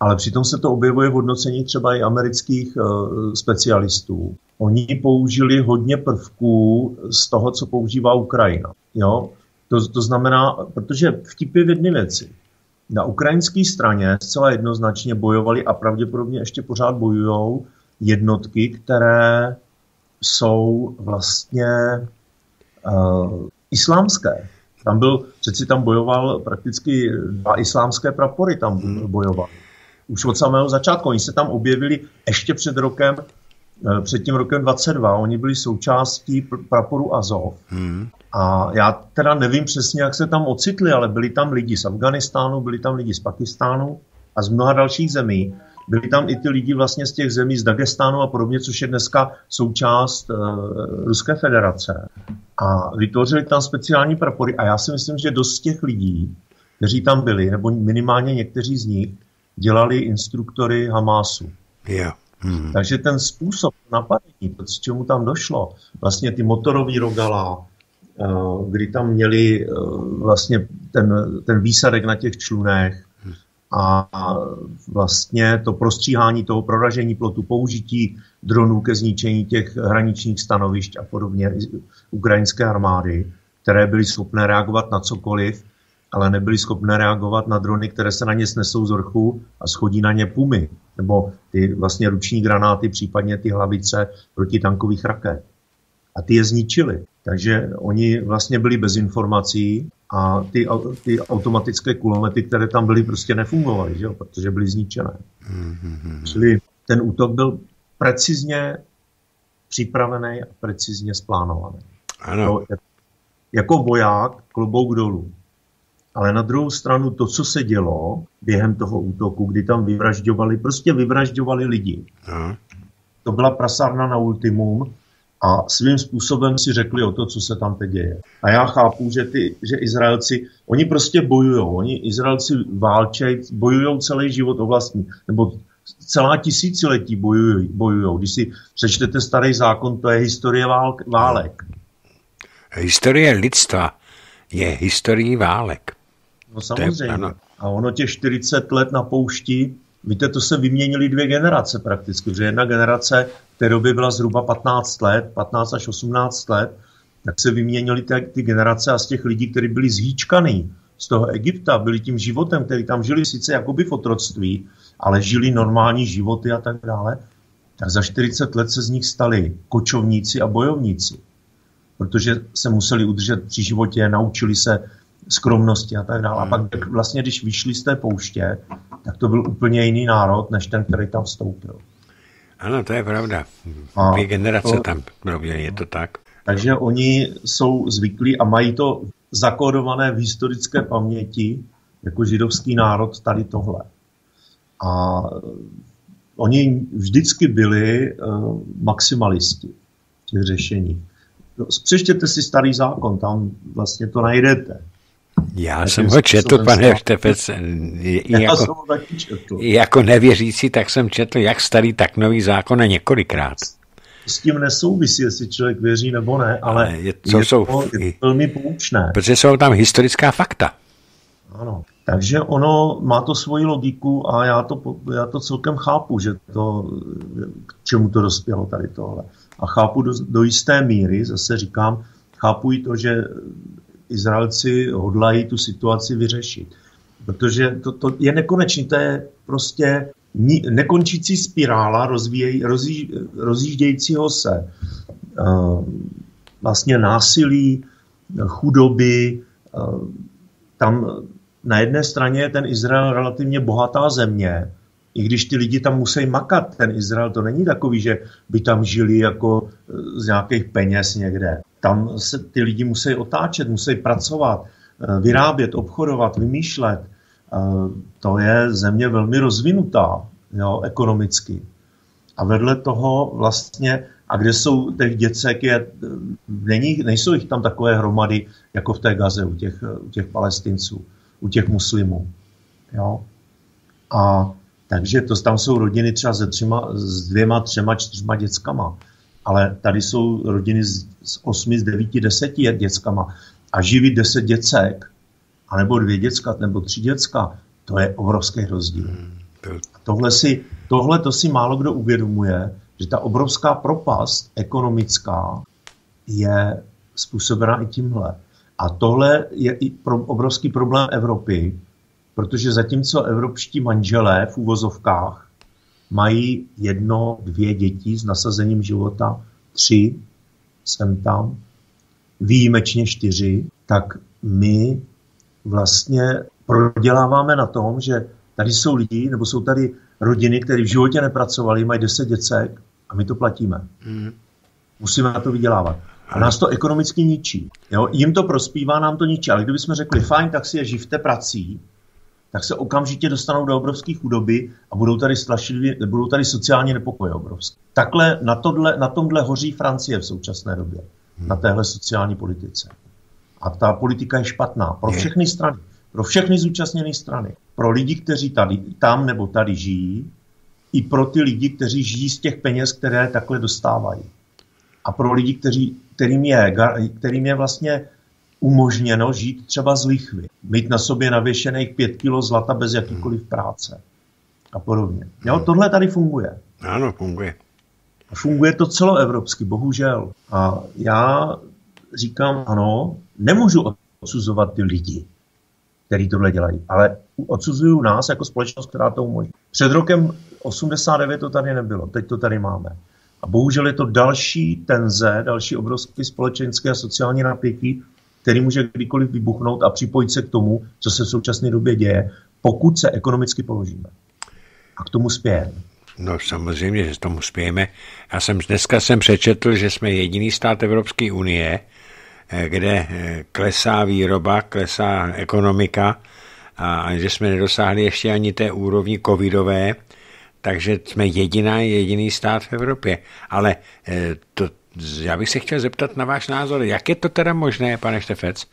ale přitom se to objevuje v hodnocení třeba i amerických uh, specialistů. Oni použili hodně prvků z toho, co používá Ukrajina. Jo? To, to znamená, protože vtip je v jedné věci. Na ukrajinské straně zcela jednoznačně bojovali a pravděpodobně ještě pořád bojují jednotky, které jsou vlastně uh, islámské. Tam byl, přeci tam bojoval prakticky dva islámské prapory tam hmm. bojoval. Už od samého začátku. Oni se tam objevili ještě před rokem, uh, před tím rokem 22. Oni byli součástí praporu Azov. Hmm. A já teda nevím přesně, jak se tam ocitli, ale byli tam lidi z Afganistánu, byli tam lidi z Pakistánu a z mnoha dalších zemí. Byli tam i ty lidi vlastně z těch zemí z Dagestánu a podobně, což je dneska součást uh, Ruské federace. A vytvořili tam speciální prapory a já si myslím, že dost těch lidí, kteří tam byli, nebo minimálně někteří z nich, dělali instruktory Hamásu. Yeah. Hmm. Takže ten způsob napadení, to, čemu tam došlo, vlastně ty motorový rogala, eh, kdy tam měli eh, vlastně ten, ten výsadek na těch člunech, a vlastně to prostříhání toho proražení plotu, použití dronů ke zničení těch hraničních stanovišť a podobně ukrajinské armády, které byly schopné reagovat na cokoliv, ale nebyly schopné reagovat na drony, které se na ně snesou z vrchu a schodí na ně pumy, nebo ty vlastně ruční granáty, případně ty hlavice protitankových raket. A ty je zničili. Takže oni vlastně byli bez informací a ty, ty automatické kulomety, které tam byly, prostě nefungovaly, že jo? protože byly zničené. Mm-hmm. Čili ten útok byl precizně připravený a precizně splánovaný. Ano. To, jako voják klobouk dolů. Ale na druhou stranu to, co se dělo během toho útoku, kdy tam vyvražďovali, prostě vyvražďovali lidi. Aha. To byla prasárna na ultimum a svým způsobem si řekli o to, co se tam teď děje. A já chápu, že, ty, že Izraelci, oni prostě bojují, oni Izraelci válčej, bojují celý život o vlastní, nebo celá tisíciletí bojují. bojují. Když si přečtete starý zákon, to je historie válk, válek. Historie lidstva je historií válek. No samozřejmě. Je, a ono těch 40 let na poušti Víte, to se vyměnily dvě generace prakticky, že jedna generace té době byla zhruba 15 let, 15 až 18 let, tak se vyměnily ty, ty generace a z těch lidí, kteří byli zhýčkaný z toho Egypta, byli tím životem, který tam žili sice jakoby v otroctví, ale žili normální životy a tak dále, tak za 40 let se z nich stali kočovníci a bojovníci. Protože se museli udržet při životě, naučili se skromnosti a tak dále. A pak vlastně, když vyšli z té pouště, tak to byl úplně jiný národ, než ten, který tam vstoupil. Ano, to je pravda. Dvě generace to, tam proběhly, je to tak. Takže oni jsou zvyklí a mají to zakódované v historické paměti jako židovský národ tady tohle. A oni vždycky byli uh, maximalisti v těch řešení. Přečtěte si starý zákon, tam vlastně to najdete. Já jsem ho četl, pane Štefec, jako, jako nevěřící, tak jsem četl jak starý, tak nový zákon a několikrát. S tím nesouvisí, jestli člověk věří nebo ne, ale, ale je, to, je, jsou, to, je velmi poučné. Protože jsou tam historická fakta. Ano. Takže ono má to svoji logiku a já to, já to celkem chápu, že to, k čemu to dospělo tady tohle. A chápu do, do jisté míry, zase říkám, chápu i to, že Izraelci hodlají tu situaci vyřešit. Protože to, to je nekonečný, to je prostě nekončící spirála rozvíjej, rozjí, rozjíždějícího se uh, vlastně násilí, chudoby. Uh, tam na jedné straně je ten Izrael relativně bohatá země, i když ty lidi tam musí makat, ten Izrael to není takový, že by tam žili jako z nějakých peněz někde. Tam se ty lidi musí otáčet, musí pracovat, eh, vyrábět, obchodovat, vymýšlet. Eh, to je země velmi rozvinutá jo, ekonomicky. A vedle toho vlastně, a kde jsou těch děcek, je, není, nejsou jich tam takové hromady, jako v té Gaze u těch, u těch palestinců, u těch muslimů. Jo. A takže to, tam jsou rodiny třeba se třema, s dvěma, třema, čtyřma dětskama. Ale tady jsou rodiny s, s osmi, z devíti, deseti dětskama. A živit deset děcek, anebo dvě děcka, nebo tři děcka, to je obrovský rozdíl. Hmm, tohle, si, tohle to si málo kdo uvědomuje, že ta obrovská propast ekonomická je způsobená i tímhle. A tohle je i pro, obrovský problém Evropy, protože zatímco evropští manželé v úvozovkách mají jedno, dvě děti s nasazením života, tři, jsem tam, výjimečně čtyři, tak my vlastně proděláváme na tom, že tady jsou lidi, nebo jsou tady rodiny, které v životě nepracovali, mají deset děcek a my to platíme. Mm. Musíme na to vydělávat. A nás to ekonomicky ničí. Jo? Jim to prospívá, nám to ničí. Ale kdybychom řekli, fajn, tak si je živte prací, tak se okamžitě dostanou do obrovské chudoby a budou tady strašlivě, budou tady sociální nepokoje obrovské. Takhle na, tohle, na tomhle hoří Francie v současné době, hmm. na téhle sociální politice. A ta politika je špatná pro všechny strany, pro všechny zúčastněné strany, pro lidi, kteří tady, tam nebo tady žijí, i pro ty lidi, kteří žijí z těch peněz, které takhle dostávají. A pro lidi, kteří, kterým, je, kterým je vlastně umožněno žít třeba z lichvy. Mít na sobě navěšených pět kilo zlata bez jakýkoliv práce. A podobně. Jo, tohle tady funguje. Ano, funguje. A funguje to celoevropsky, bohužel. A já říkám, ano, nemůžu odsuzovat ty lidi, kteří tohle dělají, ale odsuzuju nás jako společnost, která to umožní. Před rokem 89 to tady nebylo, teď to tady máme. A bohužel je to další tenze, další obrovské společenské a sociální napětí, který může kdykoliv vybuchnout a připojit se k tomu, co se v současné době děje, pokud se ekonomicky položíme. A k tomu spějeme. No samozřejmě, že tomu spějeme. Já jsem dneska jsem přečetl, že jsme jediný stát Evropské unie, eh, kde eh, klesá výroba, klesá ekonomika a že jsme nedosáhli ještě ani té úrovni covidové, takže jsme jediná, jediný stát v Evropě. Ale eh, to, já bych se chtěl zeptat na váš názor, jak je to teda možné, pane Štefec,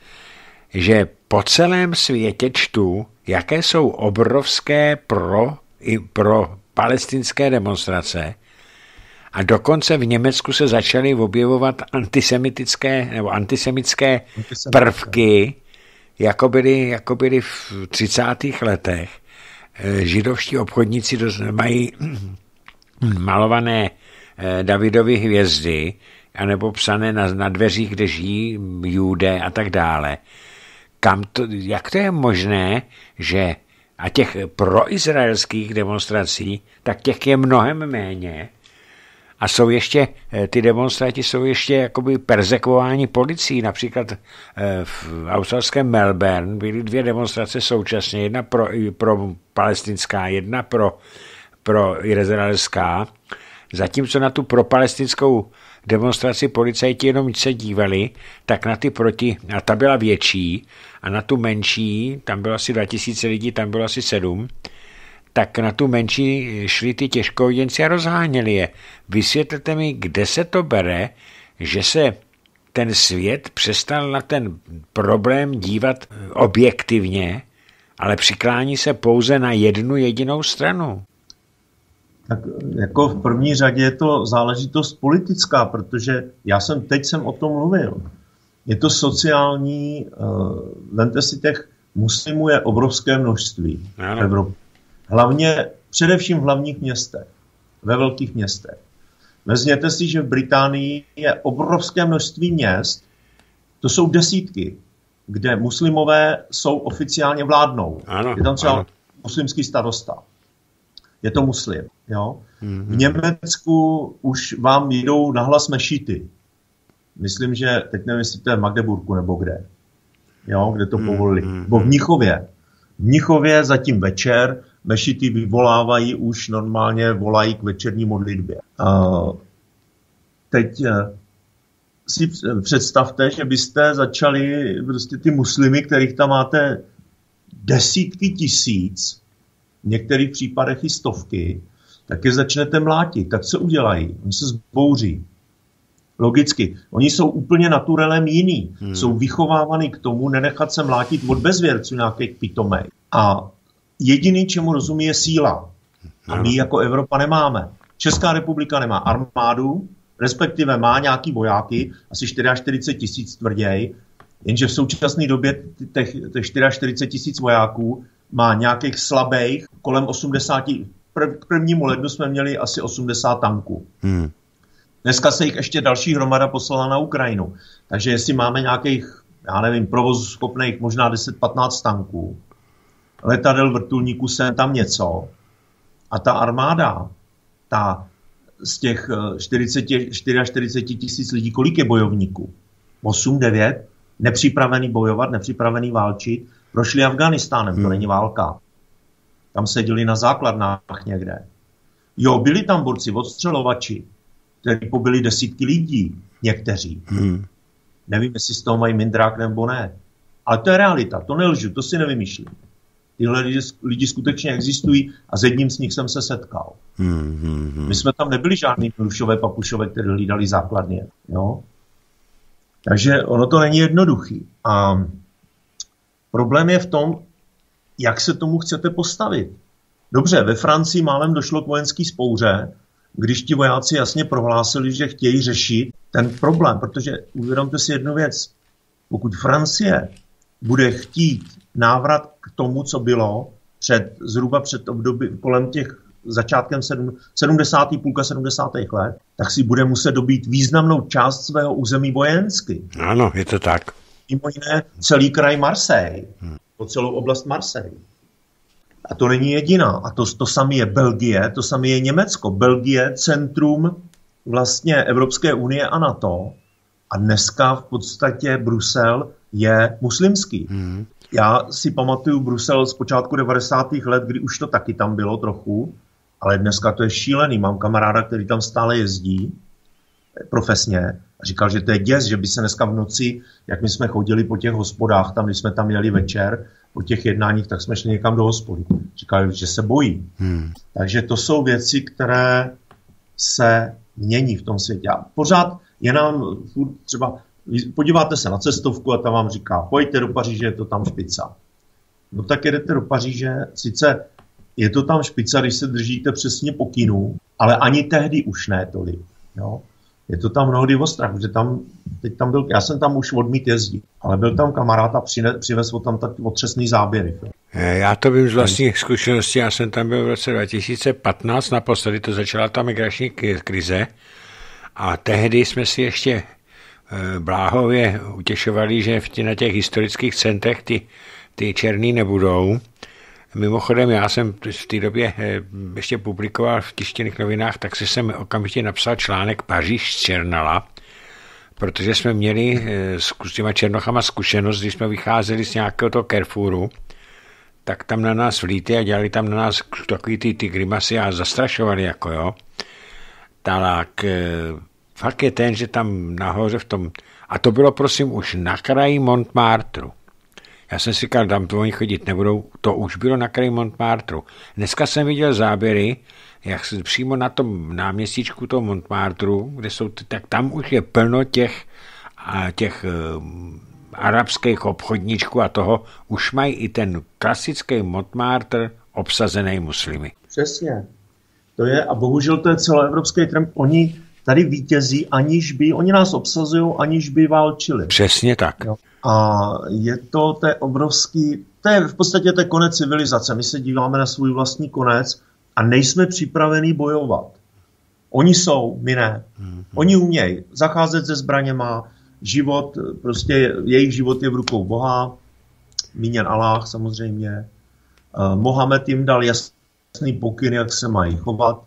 že po celém světě čtu, jaké jsou obrovské pro, i pro palestinské demonstrace a dokonce v Německu se začaly objevovat antisemitické nebo antisemické prvky, jako byly, jako byly v 30. letech. Eh, židovští obchodníci mají malované Davidovy hvězdy, anebo psané na, na dveřích, kde žijí judé a tak dále. Kam to, jak to je možné, že a těch proizraelských demonstrací, tak těch je mnohem méně. A jsou ještě, eh, ty demonstranti jsou ještě jakoby persekvováni policií. Například eh, v australském Melbourne byly dvě demonstrace současně, jedna pro, pro palestinská, jedna pro, pro izraelská. Zatímco na tu propalestinskou demonstraci policajti jenom se dívali, tak na ty proti, a ta byla větší, a na tu menší, tam bylo asi 2000 lidí, tam bylo asi 7, tak na tu menší šli ty těžkoviděnci a rozháněli je. Vysvětlete mi, kde se to bere, že se ten svět přestal na ten problém dívat objektivně, ale přiklání se pouze na jednu jedinou stranu. Tak jako v první řadě je to záležitost politická, protože já jsem teď jsem o tom mluvil. Je to sociální, uh, vemte si těch muslimů je obrovské množství v Evropě. Hlavně, především v hlavních městech, ve velkých městech. Vezměte si, že v Británii je obrovské množství měst, to jsou desítky, kde muslimové jsou oficiálně vládnou. Ano, je tam třeba ano. muslimský starosta je to muslim. Jo? Mm-hmm. V Německu už vám jdou nahlas mešity. Myslím, že teď nevím, jestli to je v Magdeburgu nebo kde. Jo, kde to povolili. Mm-hmm. Bo v Mnichově. V Mnichově zatím večer mešity vyvolávají už normálně, volají k večerní modlitbě. Teď uh, si představte, že byste začali prostě ty muslimy, kterých tam máte desítky tisíc, v některých případech i stovky, tak je začnete mlátit. Tak co udělají? Oni se zbouří. Logicky. Oni jsou úplně naturelem jiný. Hmm. Jsou vychovávaný k tomu nenechat se mlátit od bezvěrců nějakých pitomej. A jediný, čemu rozumí, je síla. A my jako Evropa nemáme. Česká republika nemá armádu, respektive má nějaký vojáky, asi 44 tisíc tvrději, jenže v současné době těch, těch 44 tisíc vojáků má nějakých slabých kolem 80, k prvnímu lednu jsme měli asi 80 tanků. Hmm. Dneska se jich ještě další hromada poslala na Ukrajinu. Takže jestli máme nějakých, já nevím, provoz schopných možná 10-15 tanků, letadel vrtulníků sem tam něco, a ta armáda, ta z těch 40, eh, 44 tisíc lidí, kolik je bojovníků? 8, 9? Nepřipravený bojovat, nepřipravený válčit. Prošli Afganistánem, hmm. to není válka. Tam seděli na základnách někde. Jo, byli tam borci, odstřelovači, kteří pobili desítky lidí, někteří. Hmm. Nevím, jestli z toho mají mindrák nebo ne. Ale to je realita, to nelžu, to si nevymýšlím. Tyhle lidi, lidi skutečně existují a s jedním z nich jsem se setkal. Hmm, hmm, hmm. My jsme tam nebyli žádný Mrušové, Papušové, kteří hlídali základně. Jo? Takže ono to není jednoduchý. A problém je v tom, jak se tomu chcete postavit. Dobře, ve Francii málem došlo k vojenský spouře, když ti vojáci jasně prohlásili, že chtějí řešit ten problém, protože uvědomte si jednu věc. Pokud Francie bude chtít návrat k tomu, co bylo před, zhruba před období, kolem těch začátkem 70. půlka 70. let, tak si bude muset dobít významnou část svého území vojensky. Ano, je to tak. Mimo jiné celý kraj Marseille, hmm. po celou oblast Marseille. A to není jediná. A to, to samé je Belgie, to samé je Německo. Belgie, centrum vlastně Evropské unie a NATO. A dneska v podstatě Brusel je muslimský. Hmm. Já si pamatuju Brusel z počátku 90. let, kdy už to taky tam bylo trochu, ale dneska to je šílený. Mám kamaráda, který tam stále jezdí profesně a říkal, že to je děs, že by se dneska v noci, jak my jsme chodili po těch hospodách, tam, když jsme tam jeli večer, po těch jednáních, tak jsme šli někam do hospody. Říkali, že se bojí. Hmm. Takže to jsou věci, které se mění v tom světě. A pořád je nám třeba podíváte se na cestovku a tam vám říká, pojďte do Paříže, je to tam špica. No tak jedete do Paříže, sice je to tam špica, když se držíte přesně pokynů, ale ani tehdy už ne tolik. Jo? Je to tam mnohdy ostrach, protože tam, teď tam byl, já jsem tam už odmít jezdit, ale byl tam kamarád a přivez tam tak otřesný záběry. Jo? Já to vím z vlastních zkušeností, já jsem tam byl v roce 2015, naposledy to začala ta migrační krize a tehdy jsme si ještě Eh, bláhově utěšovali, že v na těch historických centrech ty, ty černý nebudou. Mimochodem, já jsem v té době eh, ještě publikoval v tištěných novinách, tak si jsem okamžitě napsal článek Paříž z Černala, protože jsme měli eh, s těma černochama zkušenost, když jsme vycházeli z nějakého toho Carrefouru, tak tam na nás vlíty a dělali tam na nás takový ty, ty grimasy a zastrašovali, jako jo. Tak Fakt je ten, že tam nahoře v tom, a to bylo prosím už na kraji Montmartru. Já jsem si říkal, tam to oni chodit nebudou, to už bylo na kraji Montmartru. Dneska jsem viděl záběry, jak se přímo na tom náměstíčku toho Montmartru, kde jsou, tak tam už je plno těch, a těch uh, arabských obchodníčků a toho, už mají i ten klasický Montmartre obsazený muslimy. Přesně. To je, a bohužel to je celoevropský trend. Oni tady vítězí, aniž by, oni nás obsazují, aniž by válčili. Přesně tak. Jo. A je to, to je obrovský, to je v podstatě to je konec civilizace. My se díváme na svůj vlastní konec a nejsme připravení bojovat. Oni jsou, my ne. Mm-hmm. Oni umějí zacházet se zbraněma, život, prostě jejich život je v rukou Boha, míněn Allah samozřejmě. Uh, Mohamed jim dal jasný pokyn, jak se mají chovat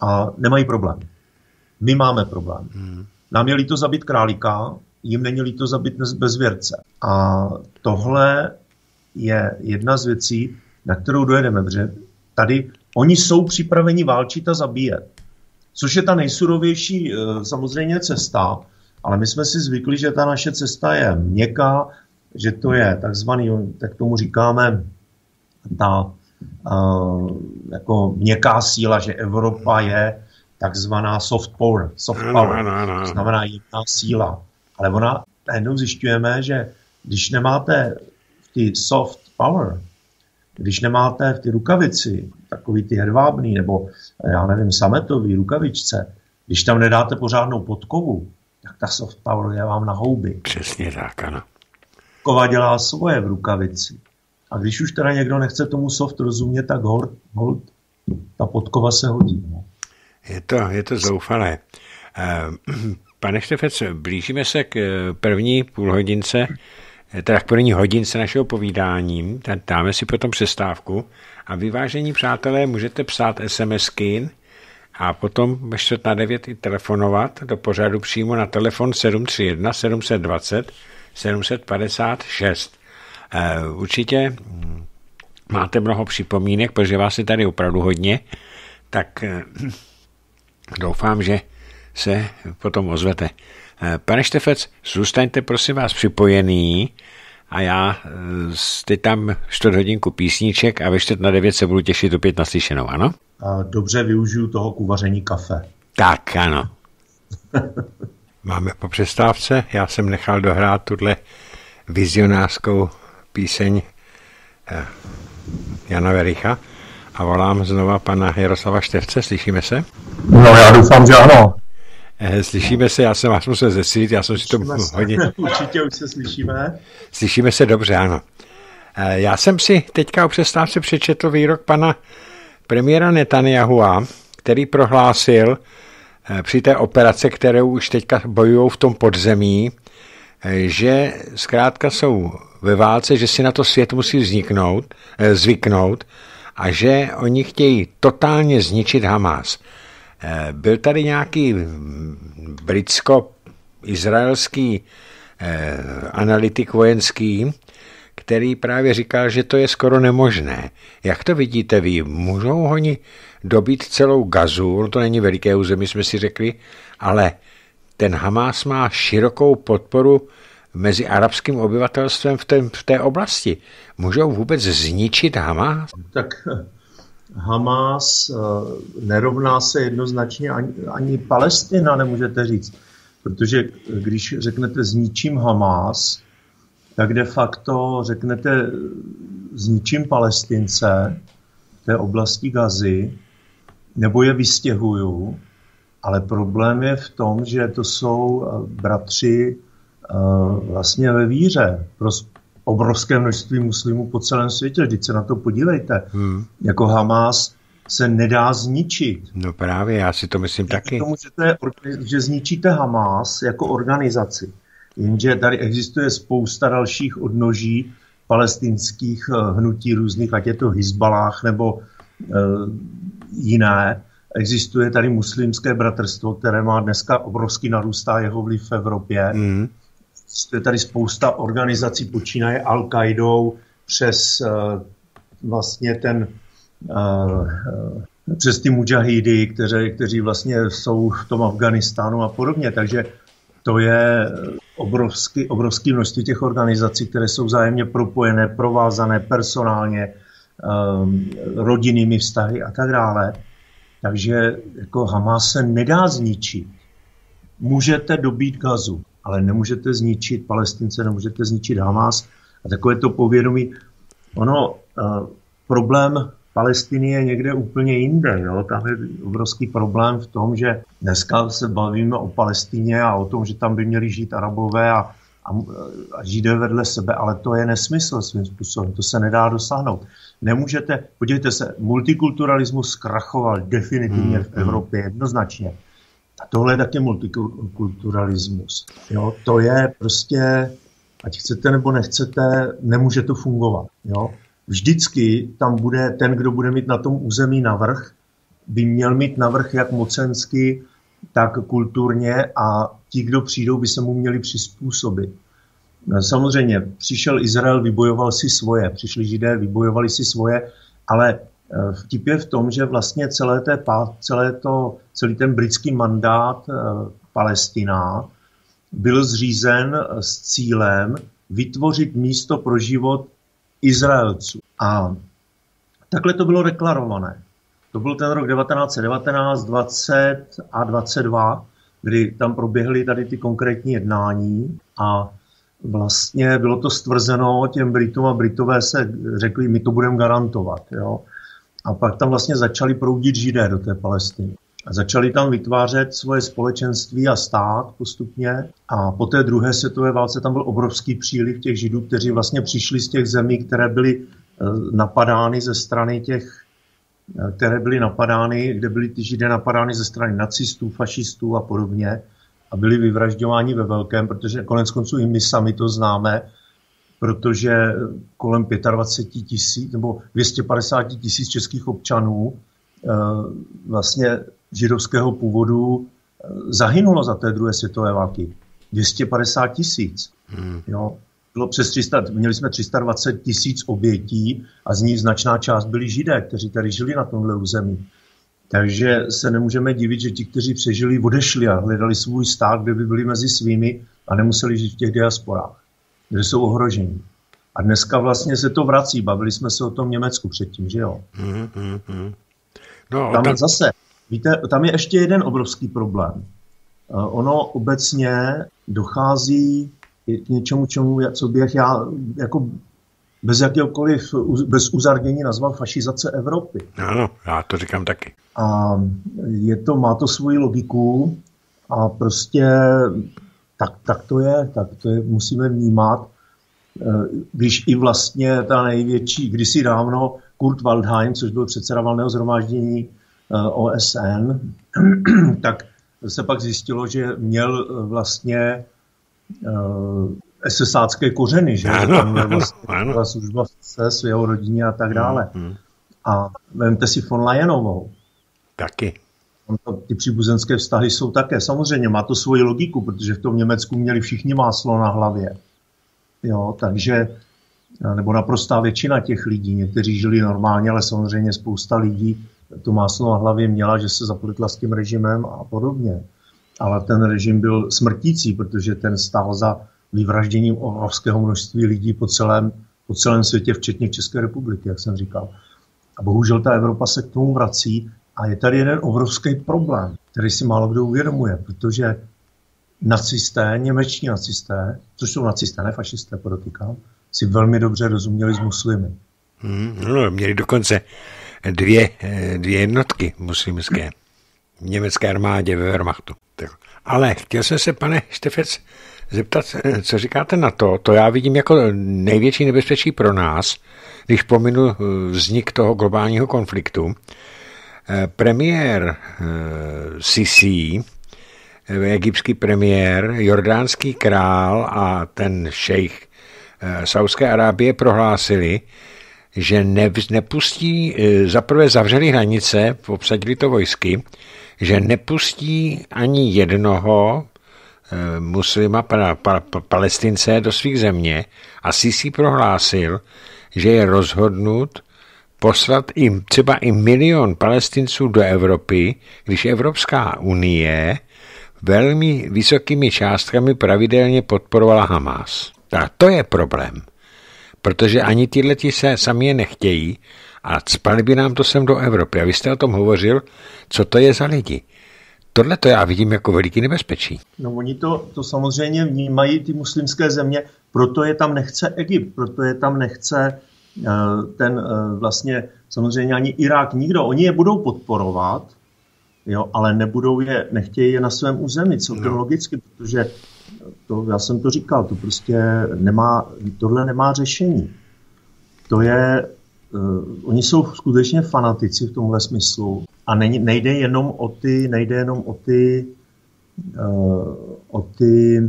a nemají problém. My máme problém. Hmm. Nám je líto zabít králíka, jim není líto zabít bezvěrce. A tohle je jedna z věcí, na kterou dojedeme, protože tady oni jsou připraveni válčit a zabíjet. Což je ta nejsurovější eh, samozřejmě cesta, ale my jsme si zvykli, že ta naše cesta je měkká, že to je takzvaný, tak tomu říkáme, ta uh, jako měkká síla, že Evropa je takzvaná soft power. Soft power. Ano, ano, ano. znamená jemná síla. Ale ona, najednou zjišťujeme, že když nemáte ty soft power, když nemáte v ty rukavici takový ty hedvábný nebo já nevím, sametový rukavičce, když tam nedáte pořádnou podkovu, tak ta soft power je vám na houby. Přesně tak, ano. Kova dělá svoje v rukavici. A když už teda někdo nechce tomu soft rozumět, tak hold, hold ta podkova se hodí. No. Je to, je to zoufalé. Eh, pane Štefec, blížíme se k první půlhodince, teda k první hodince našeho povídání, dáme si potom přestávku a vyvážení přátelé můžete psát SMSky a potom čtvrt na 9 i telefonovat do pořadu přímo na telefon 731 720 756. Určitě hm, máte mnoho připomínek, protože vás je tady opravdu hodně, tak eh, doufám, že se potom ozvete. Eh, pane Štefec, zůstaňte prosím vás připojený a já eh, teď tam čtvrt hodinku písníček a ve čtvrt na devět se budu těšit opět na slyšenou, ano? Dobře využiju toho k uvaření kafe. Tak, ano. Máme po přestávce, já jsem nechal dohrát tuhle vizionářskou píseň eh, Jana Vericha a volám znova pana Jaroslava Števce, slyšíme se? No já doufám, že ano. Eh, slyšíme se, já jsem vás musel zesít, já jsem si to hodně... Určitě už se slyšíme. Slyšíme se dobře, ano. Eh, já jsem si teďka o přestávce přečetl výrok pana premiéra Netanyahua, který prohlásil eh, při té operace, kterou už teďka bojují v tom podzemí, že zkrátka jsou ve válce, že si na to svět musí vzniknout, zvyknout a že oni chtějí totálně zničit Hamas. Eh, byl tady nějaký britsko-izraelský eh, analytik vojenský, který právě říkal, že to je skoro nemožné. Jak to vidíte vy? Můžou oni dobít celou gazu, no to není veliké území, jsme si řekli, ale ten Hamás má širokou podporu mezi arabským obyvatelstvem v, té, v té oblasti. Můžou vůbec zničit Hamás? Tak Hamas eh, nerovná se jednoznačně ani, ani Palestina, nemůžete říct. Protože když řeknete zničím Hamas, tak de facto řeknete zničím Palestince té oblasti Gazy, nebo je vystěhuju, ale problém je v tom, že to jsou eh, bratři vlastně ve víře obrovské množství muslimů po celém světě. Vždyť se na to podívejte. Hmm. Jako Hamas se nedá zničit. No právě, já si to myslím Díky taky. Tomu, že, to je, že zničíte Hamas jako organizaci. Jenže tady existuje spousta dalších odnoží palestinských eh, hnutí různých, ať je to Hezbalách nebo uh, jiné. Existuje tady muslimské bratrstvo, které má dneska obrovský narůstá jeho vliv v Evropě. Mm je tady spousta organizací, počínaje Al-Qaidou přes uh, vlastně ten uh, přes ty mujahidy, kteří, kteří vlastně jsou v tom Afganistánu a podobně. Takže to je obrovský, obrovský množství těch organizací, které jsou vzájemně propojené, provázané personálně, um, rodinnými vztahy a tak dále. Takže jako Hamas se nedá zničit. Můžete dobít gazu, ale nemůžete zničit Palestince, nemůžete zničit Hamas a takové to povědomí. Ono, uh, problém Palestiny je někde úplně jinde. Jo? Tam je obrovský problém v tom, že dneska se bavíme o Palestině a o tom, že tam by měli žít Arabové a, a, a Židé vedle sebe, ale to je nesmysl svým způsobem, to se nedá dosáhnout. Nemůžete, podívejte se, multikulturalismus zkrachoval definitivně v hmm, Evropě jednoznačně. A tohle je taky multikulturalismus. Jo? To je prostě, ať chcete nebo nechcete, nemůže to fungovat. Jo? Vždycky tam bude ten, kdo bude mít na tom území navrh, by měl mít navrh jak mocensky, tak kulturně a ti, kdo přijdou, by se mu měli přizpůsobit. Samozřejmě, přišel Izrael, vybojoval si svoje, přišli Židé, vybojovali si svoje, ale vtip je v tom, že vlastně celé, té, celé to, celý ten britský mandát eh, Palestina byl zřízen eh, s cílem vytvořit místo pro život Izraelců. A takhle to bylo deklarované. To byl ten rok 1919, 20 a 22, kdy tam proběhly tady ty konkrétní jednání a vlastně bylo to stvrzeno těm Britům a Britové se řekli, my to budeme garantovat. Jo? A pak tam vlastně začali proudit židé do té Palestiny. A začali tam vytvářet svoje společenství a stát postupně. A po té druhé světové válce tam byl obrovský příliv těch židů, kteří vlastně přišli z těch zemí, které byly eh, napadány ze strany těch, eh, které byly napadány, kde byly ty židé napadány ze strany nacistů, fašistů a podobně a byli vyvražďováni ve velkém, protože konec konců i my sami to známe, protože kolem 25 tisíc nebo 250 tisíc českých občanů eh, vlastně židovského původu eh, zahynulo za té druhé světové války. 250 tisíc. Hmm. Jo. Bylo přes 300, měli jsme 320 tisíc obětí a z nich značná část byli židé, kteří tady žili na tomhle území. Takže se nemůžeme divit, že ti, kteří přežili, odešli a hledali svůj stát, kde by byli mezi svými a nemuseli žít v těch diasporách, kde jsou ohroženi. A dneska vlastně se to vrací. Bavili jsme se o tom Německu předtím, že jo? Mm, mm, mm. No, tam, tam zase, víte, tam je ještě jeden obrovský problém. Uh, ono obecně dochází k něčemu, čemu, co bych já jako bez jakéhokoliv, bez uzardění nazval fašizace Evropy. Ano, já to říkám taky. A je to, má to svoji logiku a prostě tak, tak to je, tak to je, musíme vnímat, eh, když i vlastně ta největší, kdysi dávno Kurt Waldheim, což byl předseda valného zhromáždění eh, OSN, tak se pak zjistilo, že měl eh, vlastně SSácké kořeny, že ano, tam je vlastně ano. služba se s jeho rodině a tak dále. Hmm, hmm. A vemte si von Leyenovou. Taky. Ty příbuzenské vztahy jsou také. Samozřejmě má to svoji logiku, protože v tom Německu měli všichni máslo na hlavě. Jo, takže, nebo naprostá většina těch lidí, někteří žili normálně, ale samozřejmě spousta lidí to máslo na hlavě měla, že se zapletla s tím režimem a podobně. Ale ten režim byl smrtící, protože ten stál za vyvražděním obrovského množství lidí po celém, po celém světě, včetně České republiky, jak jsem říkal. A bohužel ta Evropa se k tomu vrací a je tady jeden obrovský problém, který si málo kdo uvědomuje, protože nacisté, němečtí nacisté, což jsou nacisté, ne fašisté, podotýkám, si velmi dobře rozuměli s muslimy. Hmm, no, měli dokonce dvě, dvě jednotky muslimské v německé armádě ve Wehrmachtu. Tak. Ale chtěl jsem se, pane Štefec, zeptat, co říkáte na to. To já vidím jako největší nebezpečí pro nás, když pominu vznik toho globálního konfliktu. Eh, premiér eh, Sisi, eh, egyptský premiér, jordánský král a ten šejch Saudské Arábie prohlásili, že ne, nepustí, zaprvé zavřeli hranice, obsadili to vojsky, že nepustí ani jednoho muslima, pa, pa, palestince do svých země. A Sisi prohlásil, že je rozhodnut poslat i třeba i milion palestinců do Evropy, když Evropská unie velmi vysokými částkami pravidelně podporovala Hamas. Tak to je problém, protože ani tyhle ti se sami je nechtějí a spali by nám to sem do Evropy. A vy jste o tom hovořil, co to je za lidi. Tohle to já vidím jako veliký nebezpečí. No oni to, to samozřejmě vnímají ty muslimské země, proto je tam nechce Egypt, proto je tam nechce ten eh, vlastně samozřejmě ani Irák nikdo. Oni je budou podporovat, jo, ale nebudou je, nechtějí je na svém území, celkem no. logicky, protože to, já jsem to říkal, to prostě nemá, tohle nemá řešení. To je, uh, oni jsou skutečně fanatici v tomhle smyslu a ne, nejde jenom o ty, nejde jenom o ty, uh, o ty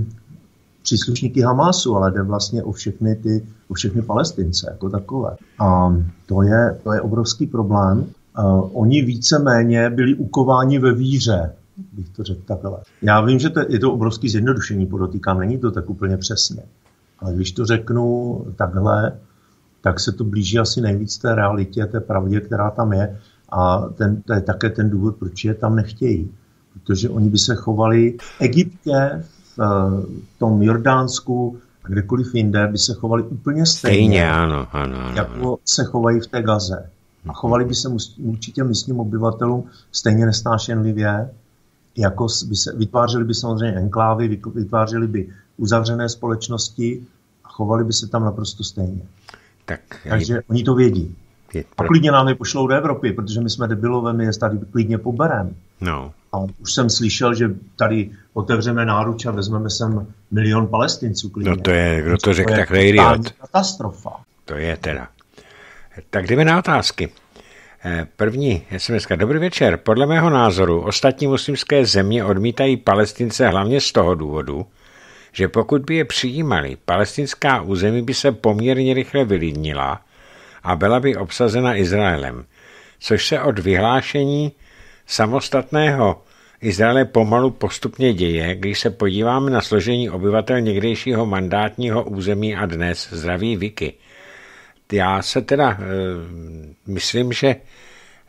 příslušníky Hamásu, ale jde vlastně o všechny ty, o všechny palestince jako takové. A to je, to je obrovský problém. Uh, oni víceméně byli ukováni ve víře, bych to řekl takhle. Já vím, že to, je to obrovský zjednodušení, podotýkám, není to tak úplně přesně. Ale když to řeknu takhle, tak se to blíží asi nejvíc té realitě, té pravdě, která tam je. A ten, to je také ten důvod, proč je tam nechtějí. Protože oni by se chovali v Egyptě, v tom Jordánsku a kdekoliv jinde by se chovali úplně stejně, stejně ano, ano, ano, jako se chovají v té Gaze. A chovali by se určitě místním obyvatelům stejně nesnášenlivě, jako by se, vytvářeli by samozřejmě enklávy, vytvářeli by uzavřené společnosti a chovali by se tam naprosto stejně. Tak, Takže je... oni to vědí. Je pro... A klidně nám je pošlou do Evropy, protože my jsme debilové, my je tady klidně poberem. No. A už jsem slyšel, že tady otevřeme náruč a vezmeme sem milion palestinců klidně. No to je, kdo to řekl, tak idiot. katastrofa. To je teda. Tak jdeme na otázky. Eh, první SMS. Dobrý večer. Podle mého názoru ostatní muslimské země odmítají palestince hlavně z toho důvodu, že pokud by je přijímali, palestinská území by se poměrně rychle vylidnila a byla by obsazena Izraelem, což se od vyhlášení samostatného Izraele pomalu postupně děje, když se podíváme na složení obyvatel někdejšího mandátního území a dnes. Zdraví Vicky. Já se teda e, myslím, že,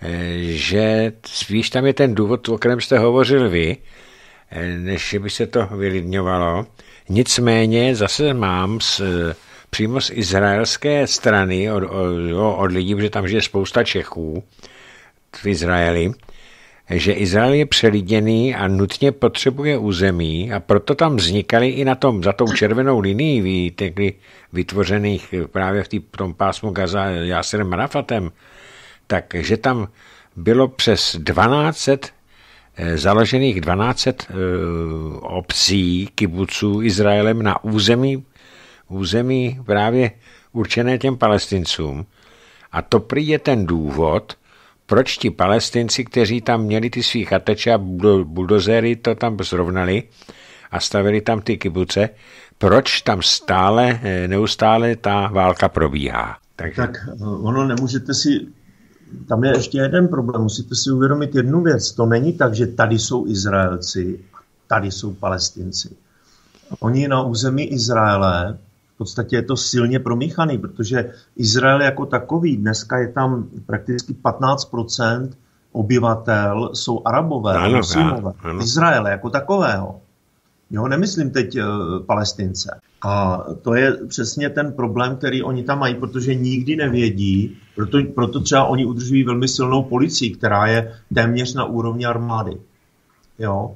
e, že spíš tam je ten důvod, o kterém jste hovořil vy, e, než by se to vylidňovalo. Nicméně zase mám z, přímo z izraelské strany od, od, od lidí, protože tam žije spousta Čechů v Izraeli, že Izrael je přelidněný a nutně potřebuje území a proto tam vznikaly i na tom, za tou červenou linií vytvořených právě v tý, tom pásmu Gaza Jáserem Rafatem, takže tam bylo přes 1200 eh, založených 1200 eh, obcí, kibuců Izraelem na území, území právě určené těm palestincům. A to prý je ten důvod, proč ti palestinci, kteří tam měli ty svý chateče a buldozéry to tam zrovnali a stavili tam ty kibuce, proč tam stále, eh, neustále ta válka probíhá. Takže... Tak eh, ono nemůžete si, tam je ještě jeden problém, musíte si uvědomit jednu věc, to není tak, že tady jsou Izraelci, tady jsou Palestinci. Oni na území Izraele podstatě je to silně promíchaný, protože Izrael jako takový, dneska je tam prakticky 15% obyvatel jsou arabové, ano, muslimové. Ano. Izraele jako takového. Jo, nemyslím teď uh, palestince. A to je přesně ten problém, který oni tam mají, protože nikdy nevědí, proto, proto třeba oni udržují velmi silnou policii, která je téměř na úrovni armády. Jo?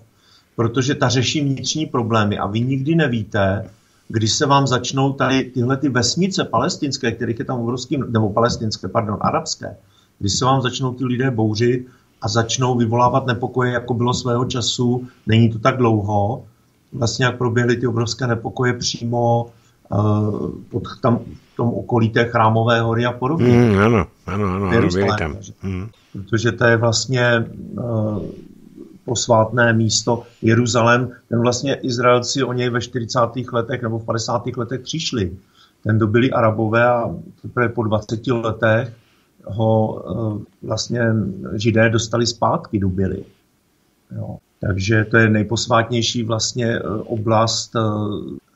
Protože ta řeší vnitřní problémy a vy nikdy nevíte, když se vám začnou tady tyhle ty vesnice palestinské, kterých je tam obrovský, nebo palestinské, pardon, arabské, když se vám začnou ty lidé bouřit a začnou vyvolávat nepokoje, jako bylo svého času, není to tak dlouho, vlastně jak proběhly ty obrovské nepokoje přímo uh, pod tam, v tom okolí té chrámové hory a podobně. Mm, ano, ano, ano, ano byli tam. Mm. Protože to je vlastně uh, posvátné místo Jeruzalém. Ten vlastně Izraelci o něj ve 40. letech nebo v 50. letech přišli. Ten dobili Arabové a teprve po 20 letech ho eh, vlastně Židé dostali zpátky, dobili. Jo. Takže to je nejposvátnější vlastně eh, oblast eh,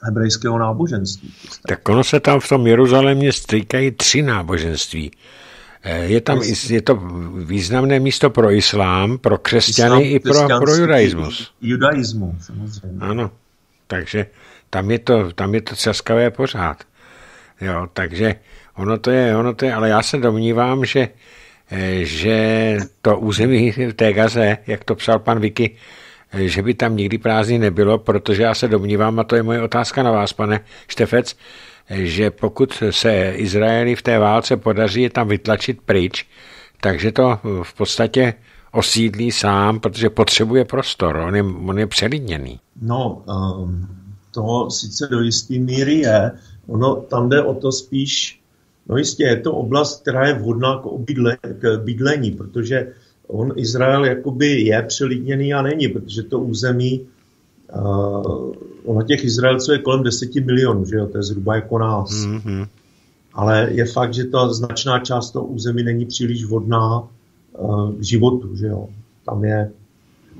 hebrejského náboženství. Tak ono se tam v tom Jeruzalémě stříkají tři náboženství. Je tam je to významné místo pro islám, pro křesťany islám, i pro, pro judaismus. Judaismu, samozřejmě. Ano, takže tam je to, tam je to třaskavé pořád. Jo, takže ono to je, ono to je, ale já se domnívám, že, eh, že to území v té Gaze, jak to psal pan Vicky, eh, že by tam nikdy prázdný nebylo, protože já se domnívám, a to je moje otázka na vás, pane Štefec, že pokud se Izraeli v té válce podaří je tam vytlačit pryč, takže to v podstatě osídlí sám, protože potřebuje prostor, on je, on je přelidněný. No, um, to sice do jisté míry je, ono tam jde o to spíš, no jistě je to oblast, která je vhodná k, obydle, k bydlení, protože on Izrael jakoby je přelidněný a není, protože to území Uh, ono těch Izraelců je kolem 10 milionů, že jo? to je zhruba jako nás. Mm-hmm. Ale je fakt, že ta značná část toho území není příliš vhodná uh, k životu. Že jo? Tam je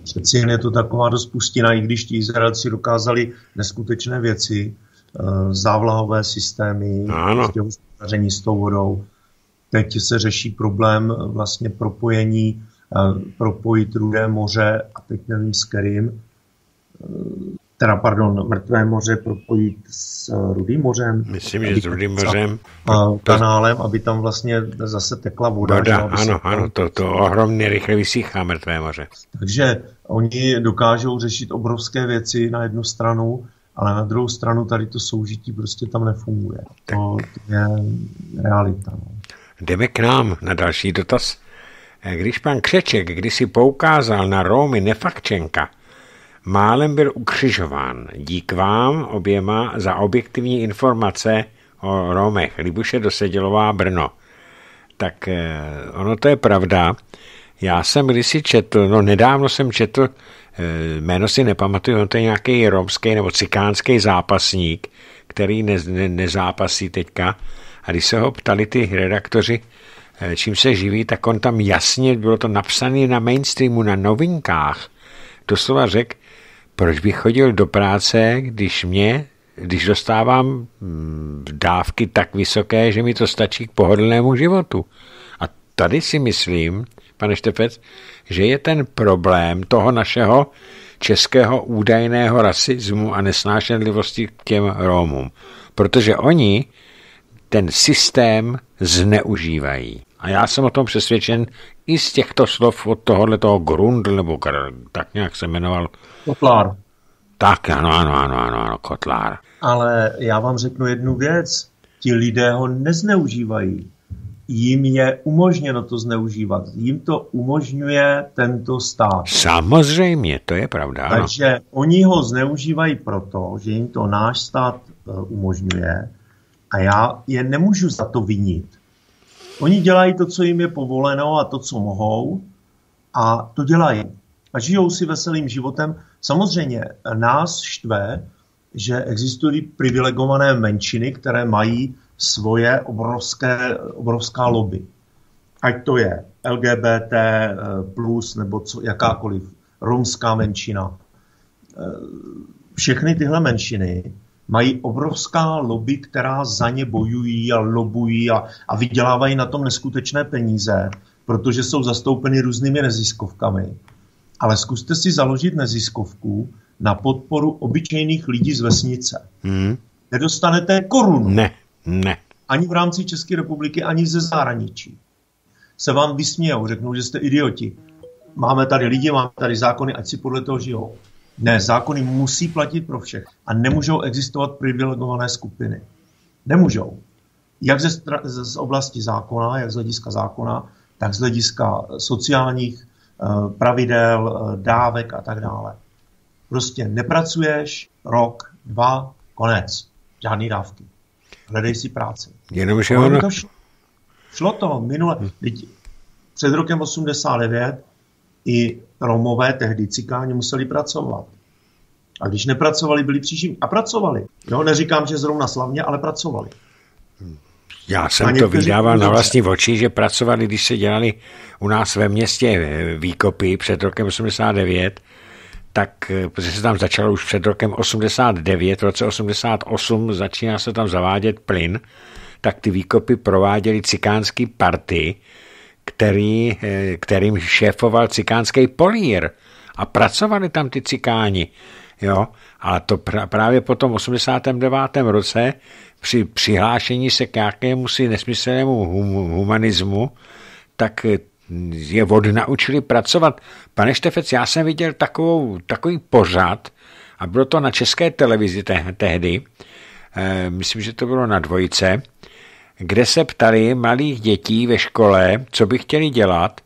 přeci jen je to taková dost pustina, i když ti Izraelci dokázali neskutečné věci, uh, závlahové systémy, prostě hospodaření s tou vodou. Teď se řeší problém vlastně propojení, uh, propojit Rudé moře a teď nevím s kterým, teda pardon, Mrtvé moře propojit s eh, Rudým mořem. Myslím, že s Rudým mořem. A kanálem, aby tam vlastně zase tekla voda. Voda, ano, ano, to, to ohromně rychle vysíchá Mrtvé moře. Takže oni dokážou řešit obrovské věci na jednu stranu ale na druhou stranu tady to soužití prostě tam nefunguje. To, to je realita. No. Jdeme k nám na další dotaz. Když pan Křeček kdysi poukázal na Romy Nefakčenka, málem byl ukřižován. Dík vám oběma za objektivní informace o Romech. Libuše Dosedělová Brno. Tak eh, ono to je pravda. Já jsem kdysi četl, no nedávno jsem četl, eh, jméno si nepamatuju, to je nějaký romský nebo cikánský zápasník, který ne, ne, nezápasí teďka. A když se ho ptali ty redaktoři, eh, čím se živí, tak on tam jasně, bylo to napsané na mainstreamu, na novinkách, doslova řekl, proč bych chodil do práce, když mě, když dostávám mm, dávky tak vysoké, že mi to stačí k pohodlnému životu. A tady si myslím, pane Štefec, že je ten problém toho našeho českého údajného rasismu a nesnášenlivosti k těm Rómům. Protože oni ten systém zneužívají. A já jsem o tom přesvědčen i z těchto slov od tohohle toho Grundl, nebo tak nějak se jmenoval. Kotlár. Tak, ano, ano, ano, ano, ano, Kotlár. Ale já vám řeknu jednu věc. Ti lidé ho nezneužívají jim je umožněno to zneužívat. Jim to umožňuje tento stát. Samozřejmě, to je pravda. Ano. Takže oni ho zneužívají proto, že jim to náš stát eh, umožňuje a já je nemůžu za to vinit. Oni dělají to, co jim je povoleno a to, co mohou a to dělají. A žijou si veselým životem. Samozřejmě nás štve, že existují privilegované menšiny, které mají svoje obrovské, obrovská lobby. Ať to je LGBT eh, plus nebo co, jakákoliv romská menšina. Eh, všechny tyhle menšiny mají obrovská lobby, která za ně bojují a lobují a, a vydělávají na tom neskutečné peníze, protože jsou zastoupeny různými neziskovkami. Ale zkuste si založit neziskovku na podporu obyčejných lidí z vesnice. Hmm. Nedostanete korunu. Ne. Ne. Ani v rámci České republiky, ani ze zahraničí. Se vám vysmějou, řeknou, že jste idioti. Máme tady lidi, máme tady zákony, ať si podle toho žijou. Ne, zákony musí platit pro všech a nemůžou existovat privilegované skupiny. Nemůžou. Jak ze, z oblasti zákona, jak z hlediska zákona, tak z hlediska sociálních uh, pravidel, uh, dávek a tak dále. Prostě nepracuješ rok, dva, konec. Žádný dávky hledej si práci. Jenomže ono... To šlo. šlo to minule. Hm. Před rokem 89 i Romové, tehdy cikáni, museli pracovat. A když nepracovali, byli příším. A pracovali. Jo, neříkám, že zrovna slavně, ale pracovali. Já jsem to vydával na vlastní oči, že pracovali, když se dělali u nás ve městě eh, výkopy před rokem 89, tak eh, protože se tam začalo už před rokem 89, v roce 88 začíná se tam zavádět plyn, tak ty výkopy prováděli cikánský party, který, eh, kterým šéfoval cikánský polír a pracovali tam ty cikáni. Jo? A to právě po tom 89. roce při přihlášení se k nějakému si nesmyslnému humanismu, tak eh, je naučili pracovat. Pane Štefec, já jsem viděl takovou, takový pořad, a bylo to na české televizi te- tehdy, e, myslím, že to bylo na dvojice, kde se ptali malých dětí ve škole, co by chtěli dělat,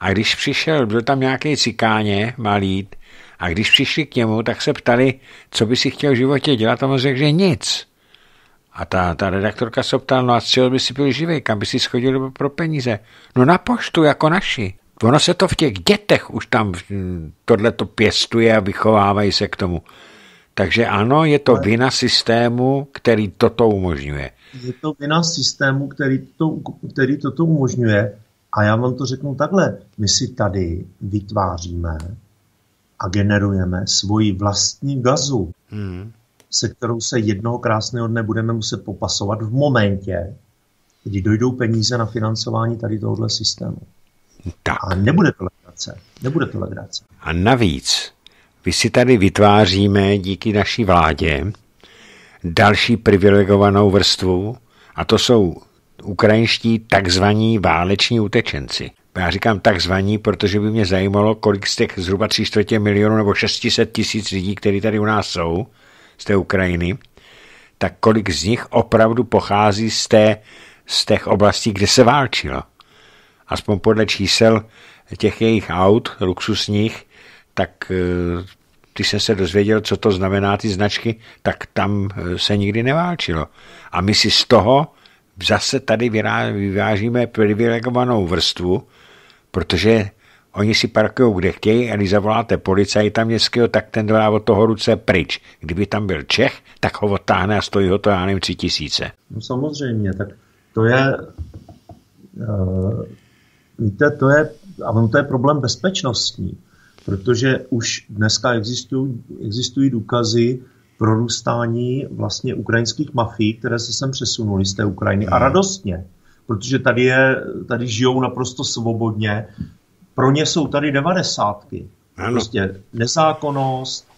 a když přišel, byl tam nějaký cikáně malý, a když přišli k němu, tak se ptali, co by si chtěl v životě dělat, a on řekl, že nic. A ta, ta redaktorka se ptala, no a z čeho by si byl živý, kam by si schodil pro peníze? No na poštu, jako naši. Ono se to v těch dětech už tam hm, tohle to pěstuje a vychovávají se k tomu. Takže ano, je to vina systému, který toto umožňuje. Je to vina systému, který to, který toto umožňuje. A já vám to řeknu takhle. My si tady vytváříme a generujeme svoji vlastní gazu. Hmm se kterou se jednoho krásného dne budeme muset popasovat v momentě, kdy dojdou peníze na financování tady tohohle systému. Tak. A nebude to legrace. Nebude to legrace. A navíc, vy si tady vytváříme díky naší vládě další privilegovanou vrstvu a to jsou ukrajinští takzvaní váleční utečenci. Já říkám takzvaní, protože by mě zajímalo, kolik z těch zhruba 3 čtvrtě nebo 600 tisíc lidí, kteří tady u nás jsou, z té Ukrajiny, tak kolik z nich opravdu pochází z, té, z těch oblastí, kde se válčilo. Aspoň podle čísel těch jejich aut, luxusních, tak když jsem se dozvěděl, co to znamená ty značky, tak tam eh, se nikdy neválčilo. A my si z toho zase tady vyvážíme privilegovanou vrstvu, protože oni si parkují kde chtějí a když zavoláte policajta městského, tak ten dá od toho ruce pryč. Kdyby tam byl Čech, tak ho odtáhne a stojí ho to, já nevím, tři tisíce. No samozřejmě, tak to je, uh, víte, to je, a to je problém bezpečnostní, protože už dneska existují, existují důkazy prorůstání vlastně ukrajinských mafií, které se sem přesunuly z té Ukrajiny a hmm. radostně, protože tady, je, tady žijou naprosto svobodně. Pro ně jsou tady devadesátky. Prostě nezákonnost,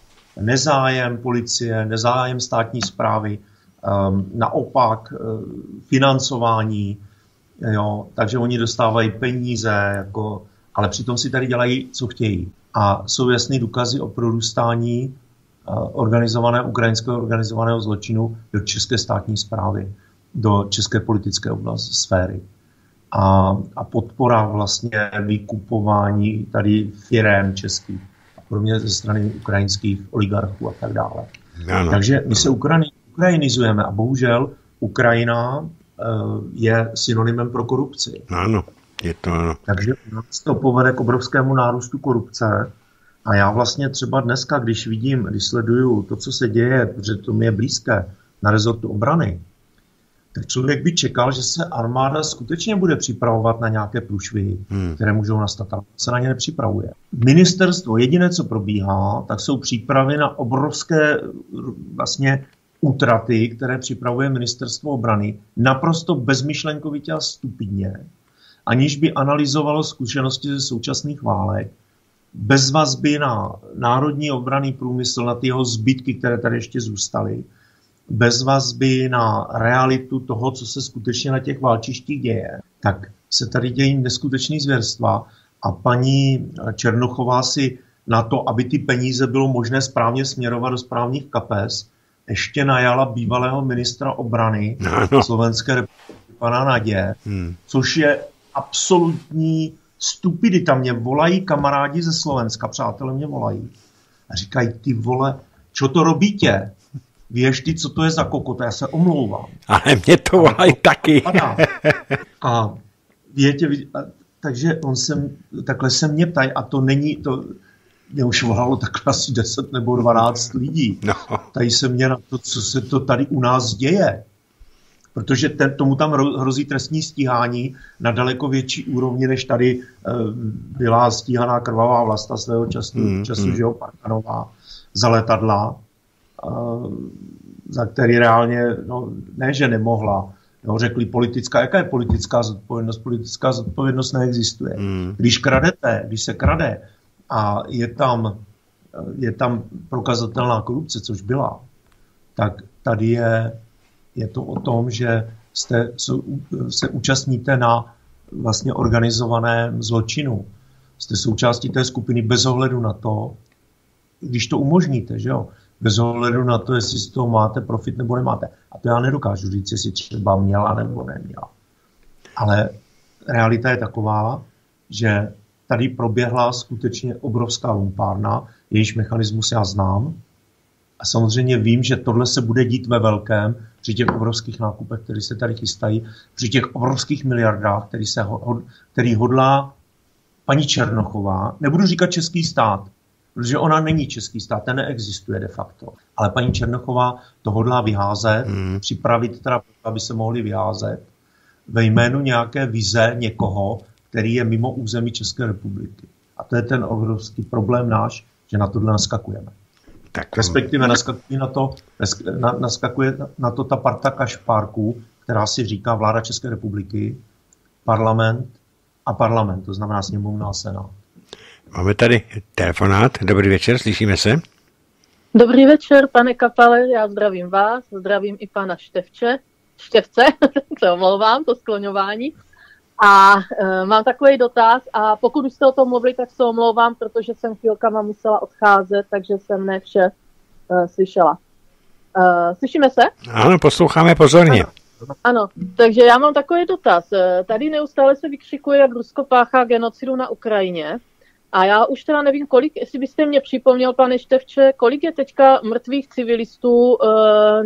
nezájem policie, nezájem státní zprávy, um, naopak uh, financování, jo, takže oni dostávají peníze, jako, ale přitom si tady dělají, co chtějí. A jsou jasné důkazy o prorůstání organizované, ukrajinského organizovaného zločinu do české státní zprávy, do české politické oblasti, sféry. A, a podpora vlastně vykupování tady firem českých, a podobně ze strany ukrajinských oligarchů a tak dále. Ano. Takže my se Ukrajini, ukrajinizujeme a bohužel Ukrajina uh, je synonymem pro korupci. Ano, je to. Takže nás to povede k obrovskému nárůstu korupce a já vlastně třeba dneska, když vidím, když sleduju to, co se děje, protože to mi je blízké, na rezortu obrany, tak člověk by čekal, že se armáda skutečně bude připravovat na nějaké průšvihy, hmm. které můžou nastat, ale se na ně nepřipravuje. Ministerstvo, jediné, co probíhá, tak jsou přípravy na obrovské vlastně útraty, které připravuje ministerstvo obrany, naprosto bezmyšlenkovitě a stupidně, aniž by analyzovalo zkušenosti ze současných válek bez vazby na národní obraný průmysl, na ty jeho zbytky, které tady ještě zůstaly, bez vazby na realitu toho, co se skutečně na těch válčištích děje, tak se tady dějí neskutečný zvěrstva a paní Černochová si na to, aby ty peníze bylo možné správně směrovat do správných kapes, ještě najala bývalého ministra obrany no, no. Slovenské republiky, pana Nadě, hmm. což je absolutní stupidita. Mě volají kamarádi ze Slovenska, přátelé mě volají. A říkají, ty vole, čo to robíte? Víš ty, co to je za kokot? Já se omlouvám. Ale mě to volají taky. A větě, takže on se, takhle se mě ptají a to není, to, mě už volalo tak asi 10 nebo 12 lidí. No. Tady se mě na to, co se to tady u nás děje protože ten, tomu tam hrozí trestní stíhání na daleko větší úrovni, než tady e, byla stíhaná krvavá vlasta svého času, mm, času mm. že jo, Parkanová za letadla, e, za který reálně, no, ne, že nemohla, no, řekli politická, jaká je politická zodpovědnost? Politická zodpovědnost neexistuje. Mm. Když kradete, když se krade a je tam, je tam prokazatelná korupce, což byla, tak tady je je to o tom, že jste, se účastníte na vlastně organizovaném zločinu. Jste součástí té skupiny bez ohledu na to, když to umožníte, že jo, bez ohledu na to, jestli z toho máte profit nebo nemáte. A to já nedokážu říct, jestli třeba měla nebo neměla. Ale realita je taková, že tady proběhla skutečně obrovská lumpárna, jejíž mechanismus já znám. A samozřejmě vím, že tohle se bude dít ve velkém, při těch obrovských nákupech, které se tady chystají, při těch obrovských miliardách, který, se, který hodlá paní Černochová, nebudu říkat český stát, protože ona není český stát, ten neexistuje de facto. Ale paní Černochová to hodlá vyházet, hmm. připravit teda, aby se mohli vyházet ve jménu nějaké vize někoho, který je mimo území České republiky. A to je ten obrovský problém náš, že na tohle naskakujeme. Tak, Respektive naskakuje na to, naskakuje na to ta parta kašpárků, která si říká vláda České republiky, parlament a parlament, to znamená sněmovna a senát. Máme tady telefonát. Dobrý večer, slyšíme se? Dobrý večer, pane Kapale, já zdravím vás, zdravím i pana Števče, Števce, se omlouvám, to skloňování. A e, mám takový dotaz a pokud už jste o tom mluvili, tak se omlouvám, protože jsem chvílkama musela odcházet, takže jsem ne vše e, slyšela. Uh, slyšíme se? Ano, posloucháme pozorně. Ano. ano, takže já mám takový dotaz. Tady neustále se vykřikuje, jak Rusko páchá genocidu na Ukrajině. A já už teda nevím, kolik, jestli byste mě připomněl, pane Števče, kolik je teďka mrtvých civilistů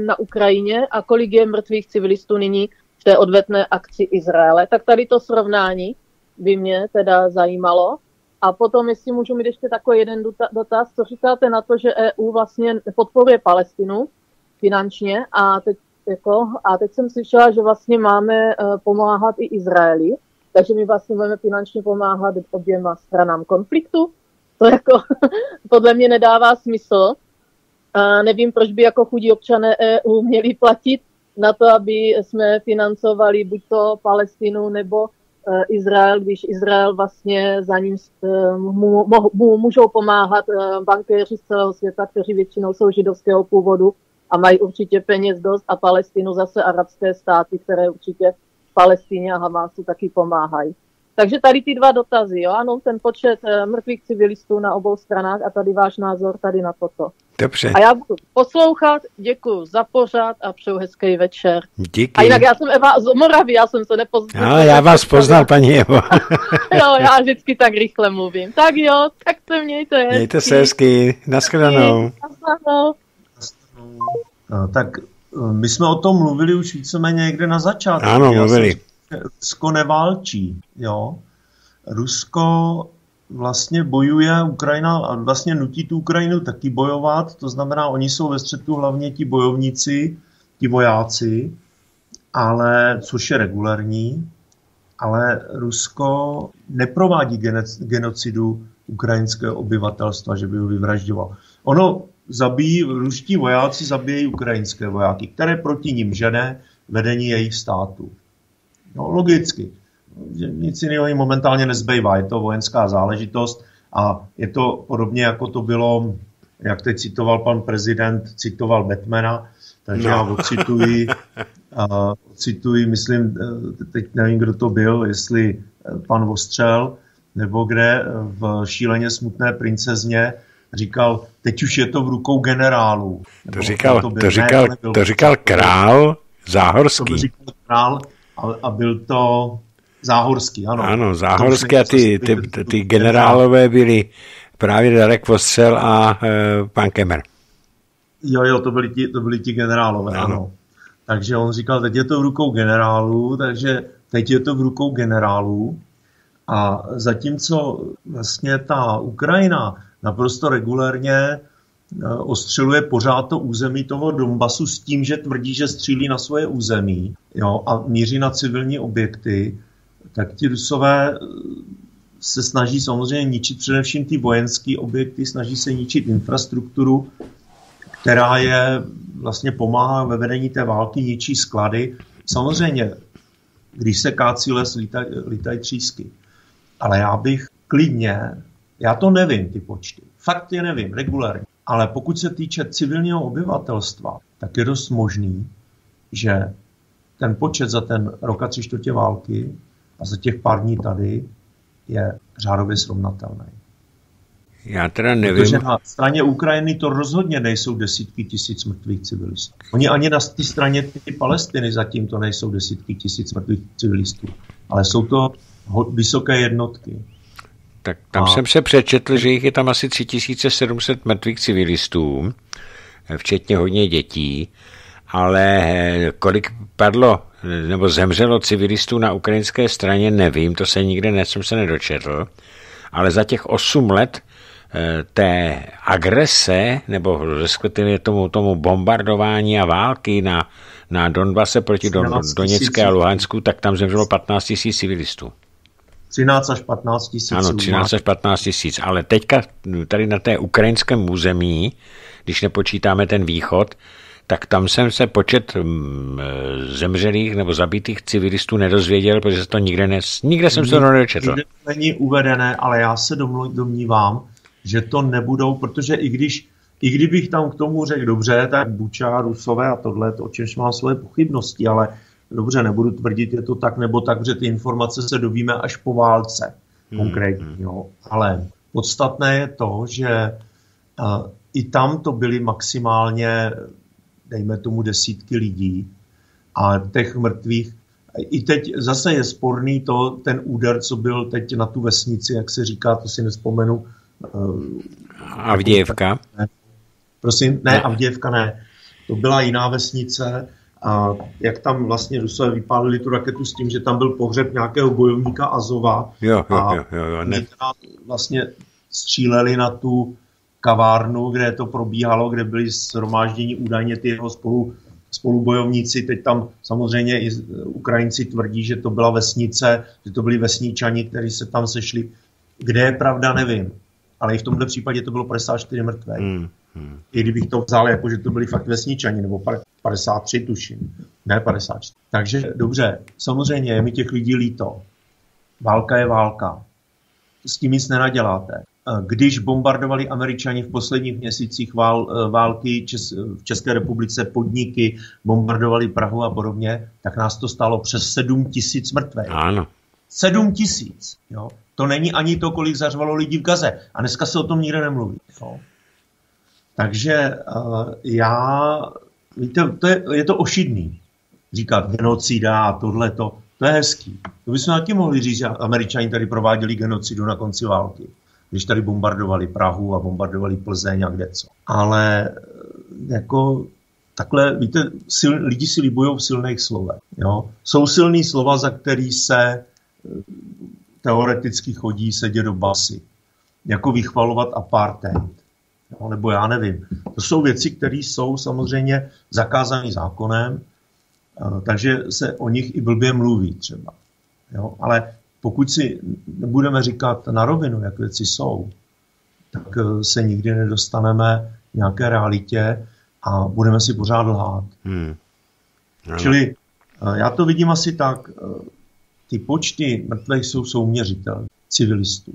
na Ukrajině a kolik je mrtvých civilistů nyní té odvetné akci Izraele. Tak tady to srovnání by mě teda zajímalo. A potom, jestli můžu mít ještě takový jeden dotaz, co říkáte na to, že EU vlastně podporuje Palestinu finančně a teď, jako, a teď jsem slyšela, že vlastně máme uh, pomáhat i Izraeli. Takže my vlastně budeme finančně pomáhat oběma stranám konfliktu. To jako podle mě nedává smysl. A nevím, proč by jako chudí občané EU měli platit na to, aby jsme financovali buď to Palestinu nebo e, Izrael, když Izrael vlastně za ním e, mu, mu můžou pomáhat e, bankéři z celého světa, kteří většinou jsou židovského původu a mají určitě peněz dost a Palestinu zase arabské státy, které určitě Palestině a Hamásu taky pomáhají. Takže tady ty dva dotazy, jo, ano, ten počet mrtvých civilistů na obou stranách a tady váš názor tady na toto. Dobře. A já budu poslouchat, děkuji za pořád a přeju hezký večer. Díky. A jinak já jsem Eva z Moravy, já jsem se nepoznal. No, já vás poznal, paní Evo. jo, já vždycky tak rychle mluvím. Tak jo, tak se mějte hezky. Mějte se hezky, naschledanou. No, tak my jsme o tom mluvili už víceméně někde na začátku. Ano, mluvili. Rusko neválčí, jo. Rusko vlastně bojuje, Ukrajina a vlastně nutí tu Ukrajinu taky bojovat, to znamená, oni jsou ve střetu hlavně ti bojovníci, ti vojáci, ale, což je regulární, ale Rusko neprovádí genocidu ukrajinského obyvatelstva, že by ho vyvražďoval. Ono zabíjí, ruští vojáci zabíjejí ukrajinské vojáky, které proti ním žene vedení jejich státu. No, logicky. Nic jiného jim momentálně nezbývá. Je to vojenská záležitost a je to podobně, jako to bylo, jak teď citoval pan prezident, citoval Batmana, takže no. já ocituji, uh, cituji, myslím, teď nevím, kdo to byl, jestli pan Vostřel, nebo kde v šíleně smutné princezně říkal, teď už je to v rukou generálů. To říkal, to, to, říkal, to, to říkal král Záhorský. To říkal král a, a byl to Záhorský, ano. Ano, Záhorský a ty, ty, ty, generálové byli právě Darek Vostřel a e, pan Kemer. Jo, jo, to byli ti, to byli ti generálové, ano. ano. Takže on říkal, teď je to v rukou generálů, takže teď je to v rukou generálů. A zatímco vlastně ta Ukrajina naprosto regulérně eh, ostřeluje pořád to území toho Donbasu s tím, že tvrdí, že střílí na svoje území jo, a míří na civilní objekty, tak ti Rusové eh, se snaží samozřejmě ničit především ty vojenské objekty, snaží se ničit infrastrukturu, která je vlastně pomáhá ve vedení té války, ničí sklady. Samozřejmě, když se kácí les, lítají lítaj třísky. Ale já bych klidně já to nevím, ty počty. Fakt je nevím, regulárně. Ale pokud se týče civilního obyvatelstva, tak je dost možný, že ten počet za ten rok a tři čtvrtě války a za těch pár dní tady je řádově srovnatelný. Já teda nevím. Protože na straně Ukrajiny to rozhodně nejsou desítky tisíc mrtvých civilistů. Oni ani na té straně ty Palestiny zatím to nejsou desítky tisíc mrtvých civilistů. Ale jsou to vysoké jednotky. Tak tam a... jsem se přečetl, že jich je tam asi 3700 mrtvých civilistů, včetně hodně dětí, ale kolik padlo nebo zemřelo civilistů na ukrajinské straně, nevím, to se nikde ne, jsem se nedočetl, ale za těch 8 let eh, té agrese, nebo respektive tomu, tomu bombardování a války na, na Donbase proti Don, Doněcké a Luhansku, tak tam zemřelo 15 000 civilistů. 13 až 15 tisíc. Ano, 13 až 15 tisíc, ale teďka tady na té ukrajinském území, když nepočítáme ten východ, tak tam jsem se počet mm, zemřelých nebo zabitých civilistů nedozvěděl, protože se to nikde, ne, nikde jsem se to nedočetl. Není uvedené, ale já se domnívám, že to nebudou, protože i když i kdybych tam k tomu řekl dobře, tak Buča, Rusové a tohle, to, o čemž mám svoje pochybnosti, ale dobře, nebudu tvrdit, je to tak nebo tak, že ty informace se dovíme až po válce hmm, konkrétně. Hmm. Jo. Ale podstatné je to, že uh, i tam to byly maximálně dejme tomu desítky lidí a těch mrtvých i teď zase je sporný to, ten úder, co byl teď na tu vesnici, jak se říká, to si nespomenu. Avdějevka? Ne, prosím, ne, Avdějevka ne. To byla jiná vesnice, a jak tam vlastně Rusové vypálili tu raketu s tím, že tam byl pohřeb nějakého bojovníka Azova. Jo, jo, a jo, jo, jo ne. vlastně stříleli na tu kavárnu, kde to probíhalo, kde byli shromážděni údajně ty jeho spolu, spolubojovníci. Teď tam samozřejmě i Ukrajinci tvrdí, že to byla vesnice, že to byli vesničani, kteří se tam sešli. Kde je pravda, nevím. Ale i v tomto případě to bylo 54 mrtvé. Hmm, hmm. I kdybych to vzal jako, že to byli fakt vesničani, nebo 53 tuším, ne 54. Takže dobře, samozřejmě je mi těch lidí líto. Válka je válka. S tím nic nenaděláte. Když bombardovali američani v posledních měsících vál, eh, války Čes, v České republice podniky, bombardovali Prahu a podobně, tak nás to stalo přes 7 tisíc mrtvých. Ano. 7 tisíc. Jo? To není ani to, kolik zařvalo lidí v Gaze. A dneska se o tom nikde nemluví. Jo? Takže uh, já víte, to je, je to ošidný. Říkat genocida a tohle to, to je hezký. To bychom taky mohli říct, že američani tady prováděli genocidu na konci války. Když tady bombardovali Prahu a bombardovali Plzeň a kde co. Ale jako takhle, víte, sil, lidi si libují v silných slovech. Jo? Jsou silný slova, za který se eh, teoreticky chodí sedět do basy. Jako vychvalovat apartheid no, nebo já nevím. To jsou věci, které jsou samozřejmě zakázané zákonem, eh, takže se o nich i blbě mluví třeba. Jo? Ale pokud si nebudeme říkat na rovinu, jak věci jsou, tak eh, se nikdy nedostaneme k nějaké realitě a budeme si pořád lhát. Hmm. Čili eh, já to vidím asi tak, ty počty mrtvých jsou souměřitelné civilistů.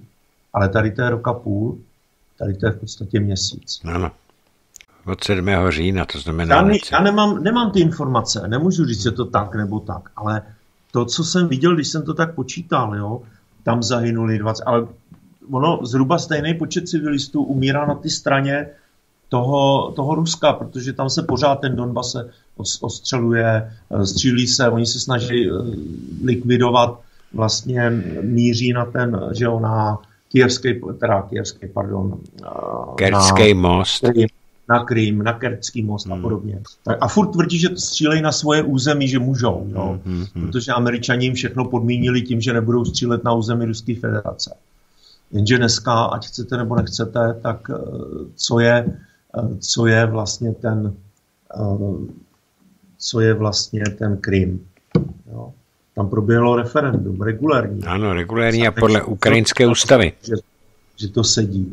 Ale tady to je roka půl Tady to je v podstatě měsíc. Ano. Od 7. října, to znamená... Já, ne, já nemám, nemám ty informace, nemůžu říct, že to tak nebo tak, ale to, co jsem viděl, když jsem to tak počítal, jo, tam zahynuli 20, ale ono zhruba stejný počet civilistů umírá na té straně toho, toho Ruska, protože tam se pořád ten Donbas se ostřeluje, eh, střílí se, oni se snaží eh, likvidovat, vlastně míří na ten, že jo, na kijevský, teda kijevský, pardon. Kerský most. Na Krym, na Kercký most hmm. a podobně. A furt tvrdí, že střílejí na svoje území, že můžou, jo? Hmm, hmm, protože američani jim všechno podmínili tím, že nebudou střílet na území Ruské federace. Jenže dneska, ať chcete nebo nechcete, tak eh, co je, eh, co je vlastně ten, eh, co je vlastně ten Krym. Jo? tam proběhlo referendum, regulární. Ano, regulární a podle ukrajinské ústavy. Že, že to sedí.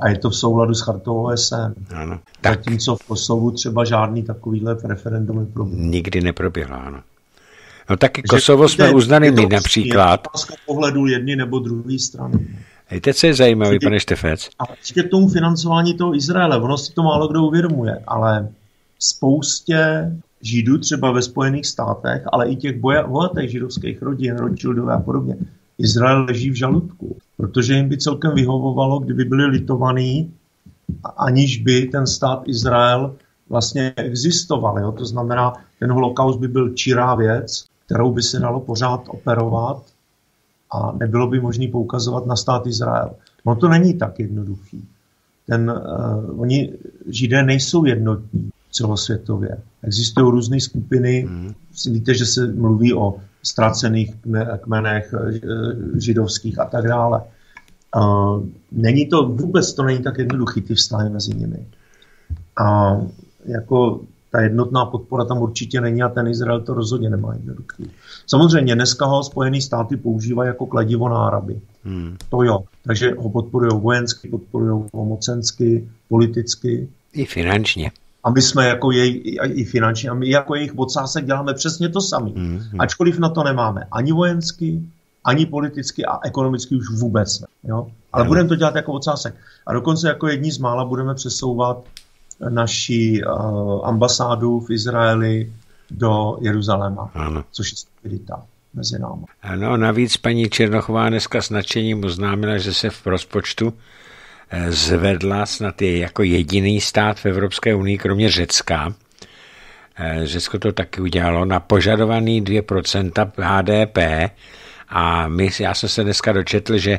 A je to v souladu s chartou OSN. Ano. Tak. Zatímco v Kosovu třeba žádný takovýhle referendum neproběhl. Nikdy neproběhlo, ano. No taky Kosovo jsme uznali my například. Je pohledu jedny nebo druhé strany. Víte, co je zajímavé, pane Štefec? A ještě k tomu financování toho Izraele, ono si to málo kdo uvědomuje, ale spoustě Židů třeba ve Spojených státech, ale i těch bohatých židovských rodin, Rothschildové a podobně. Izrael leží v žaludku, protože jim by celkem vyhovovalo, kdyby byli litovaný, aniž by ten stát Izrael vlastně existoval. Jo? To znamená, ten holokaust by byl čirá věc, kterou by se dalo pořád operovat a nebylo by možné poukazovat na stát Izrael. No to není tak jednoduchý. Ten, uh, oni, Židé nejsou jednotní celosvětově. Existují různé skupiny, hmm. víte, že se mluví o ztracených kmenech eh, židovských a tak dále. Není to, vůbec to není tak jednoduchý, ty vztahy mezi nimi. A jako ta jednotná podpora tam určitě není a ten Izrael to rozhodně nemá jednoduchý. Samozřejmě dneska ho Spojené státy používají jako kladivo na Araby. Hmm. To jo. Takže ho podporují vojensky, podporují ho mocensky, politicky. I finančně. A my jsme jako jej, i finančně, a my jako jejich podsásek děláme přesně to samé. Mm, hmm Ačkoliv na to nemáme ani vojensky, ani politicky a ekonomicky už vůbec ne. Jo? Ale mm. budeme to dělat jako odsásek. A dokonce jako jedni z mála budeme přesouvat naši uh, ambasádu v Izraeli do Jeruzaléma, ano. což je stabilita mezi námi. Ano, navíc paní Černochová dneska s nadšením oznámila, že se v rozpočtu zvedla snad je jako jediný stát v Evropské unii, kromě Řecka, Řecko to taky udělalo na požadovaný 2% HDP a my, já jsem se dneska dočetl, že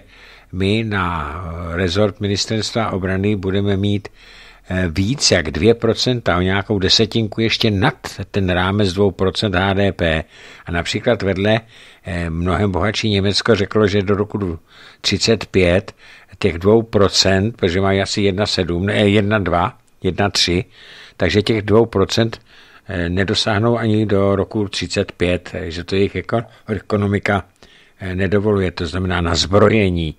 my na rezort ministerstva obrany budeme mít Eh, víc jak 2%, o nějakou desetinku ještě nad ten rámec 2% HDP. A například vedle eh, mnohem bohatší Německo řeklo, že do roku 35 těch 2%, protože mají asi 1,7, ne 1,2, 1,3, takže těch 2% eh, nedosáhnou ani do roku 35, že to jejich ekonomika nedovoluje, to znamená na zbrojení.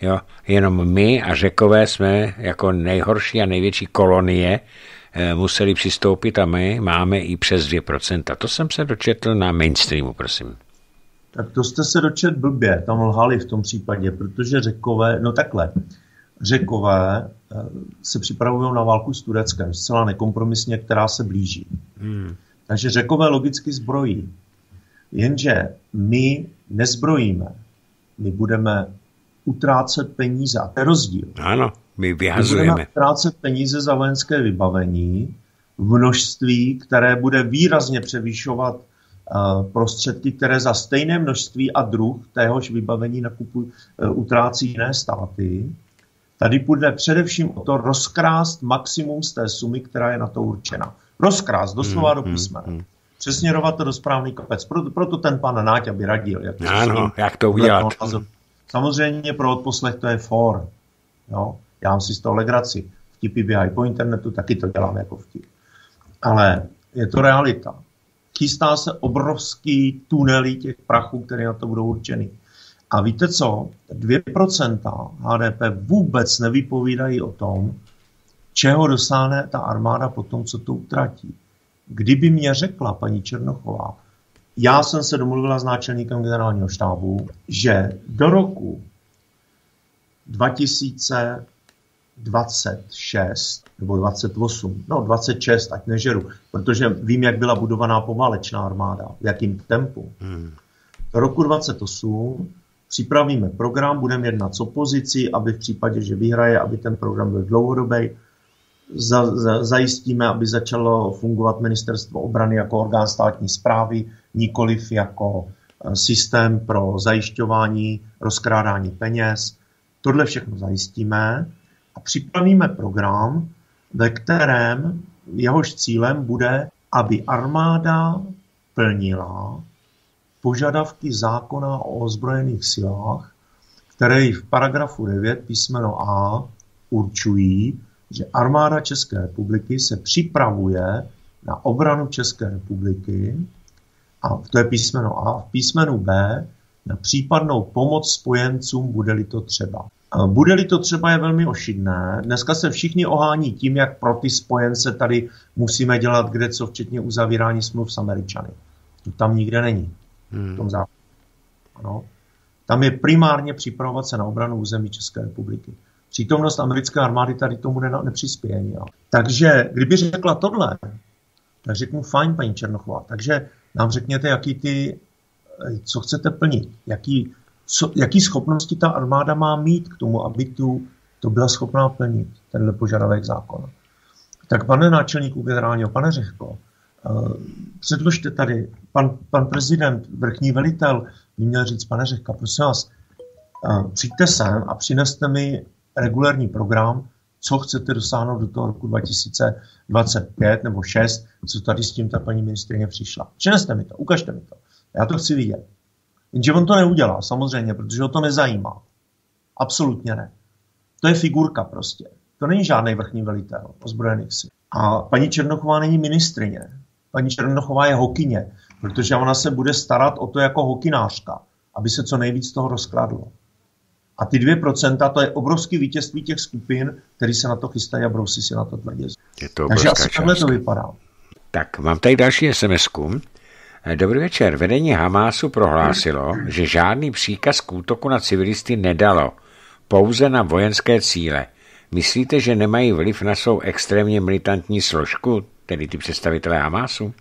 Jo? Jenom my a řekové jsme jako nejhorší a největší kolonie eh, museli přistoupit a my máme i přes 2%. To jsem se dočetl na mainstreamu, prosím. Tak to jste se dočet blbě, tam lhali v tom případě, protože řekové, no takhle, řekové eh, se připravují na válku s Tureckem, zcela nekompromisně, která se blíží. Hmm. Takže řekové logicky zbrojí. Jenže my nezbrojíme. My budeme utrácet peníze. A to je rozdíl. Ano, my vyhazujeme. My utrácet peníze za vojenské vybavení v množství, které bude výrazně převýšovat prostředky, které za stejné množství a druh téhož vybavení nakupují, uh, utrácí jiné státy. Tady půjde především o to rozkrást maximum z té sumy, která je na to určena. Rozkrást, doslova hmm, do písmene. Hmm, hmm. Přesměrovat to do správný kopec. Proto, proto ten pan Náťa by radil. Jak ano, jak to udělat. Samozřejmě pro odposlech to je for. Jo? Já mám si z toho legraci. Vtipy běhají po internetu, taky to dělám jako vtip. Ale je to realita. Chystá se obrovský tunely těch prachů, které na to budou určeny. A víte co? 2% HDP vůbec nevypovídají o tom, čeho dosáhne ta armáda po tom, co to utratí. Kdyby mě řekla paní Černochová, já jsem se domluvila s náčelníkem generálního štábu, že do roku 2026 nebo 28, no 26, ať nežeru, protože vím, jak byla budovaná poválečná armáda, v jakým tempu. Hmm. Do roku 28 připravíme program, budeme jednat s opozicí, aby v případě, že vyhraje, aby ten program byl dlouhodobý, za, za, zajistíme, aby začalo fungovat ministerstvo obrany jako orgán státní zprávy, nikoliv jako eh, systém pro zajišťování rozkrádání peněz. Tohle všechno zajistíme a připravíme program, ve kterém jehož cílem bude, aby armáda plnila požadavky zákona o ozbrojených silách, které v paragrafu 9 písmeno A určují, že armáda České republiky se připravuje na obranu České republiky a to je písmeno A. V písmenu B na případnou pomoc spojencům, bude-li to třeba. Bude-li to třeba je velmi ošidné. Dneska se všichni ohání tím, jak pro ty spojence tady musíme dělat kde co, včetně uzavírání smluv s Američany. To tam nikde není. Hmm. V tom. Ano. Tam je primárně připravovat se na obranu území České republiky. Přítomnost americké armády tady tomu ne, nepřispěje. Jo. Takže kdyby řekla tohle, tak řeknu fajn, paní Černochová. Takže nám řekněte, jaký ty, co chcete plnit, jaký, co, jaký schopnosti ta armáda má mít k tomu, aby tu, to byla schopná plnit, tenhle požadavek zákona. Tak pane náčelníku generálního, pane Řehko, uh, předložte tady, pan, pan prezident, vrchní velitel, by měl říct, pane Řehka, prosím vás, uh, přijďte sem a přineste mi regulární program, co chcete dosáhnout do toho roku 2025 nebo 6, co tady s tím ta paní ministrině přišla. Přineste mi to, ukažte mi to. Já to chci vidět. Jenže on to neudělá, samozřejmě, protože ho to nezajímá. Absolutně ne. To je figurka prostě. To není žádný vrchní velitel ozbrojených sil. A paní Černochová není ministrině. Paní Černochová je hokyně, protože ona se bude starat o to jako hokinářka, aby se co nejvíc toho rozkladlo. A ty 2% to je obrovský vítězství těch skupin, který se na to chystají a brousí si na to tvrdě. Je to Takže asi takhle to vypadá. Tak, mám tady další sms -ku. Dobrý večer. Vedení Hamásu prohlásilo, že žádný příkaz k útoku na civilisty nedalo, pouze na vojenské cíle. Myslíte, že nemají vliv na svou extrémně militantní složku, tedy ty představitelé Hamásu?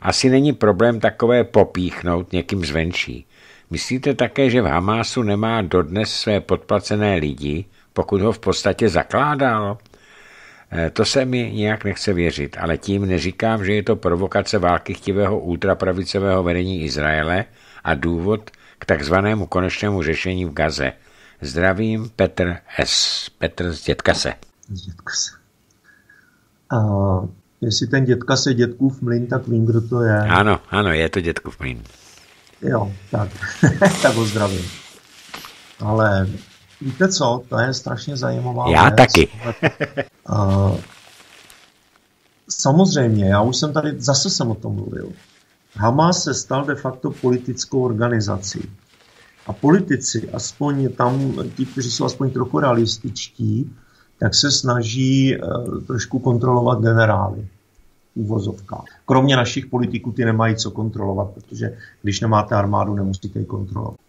Asi není problém takové popíchnout někým zvenčí. Myslíte také, že v Hamásu nemá dodnes své podplacené lidi, pokud ho v podstatě zakládal? Eh, to se mi nějak nechce věřit, ale tím neříkám, že je to provokace války chtivého ultrapravicového vedení Izraele a důvod k takzvanému konečnému řešení v Gaze. Zdravím, Petr S. Petr z Dětkase. Z Dětkase. A jestli ten dětka se dětkův mlín, tak vím, kdo to je. Ano, ano, je to dětkův mlín. Jo, tak, tak ho zdravím. Ale víte co, to je strašně zajímavá Já věc. taky. uh, samozřejmě, já už jsem tady, zase jsem o tom mluvil. Hamas se stal de facto politickou organizací. A politici, aspoň tam, ti, kteří jsou aspoň trochu realističtí, tak se snaží uh, trošku kontrolovat generály úvozovka. Kromě našich politiků ty nemají co kontrolovat, protože když nemáte armádu, nemusíte ji kontrolovat.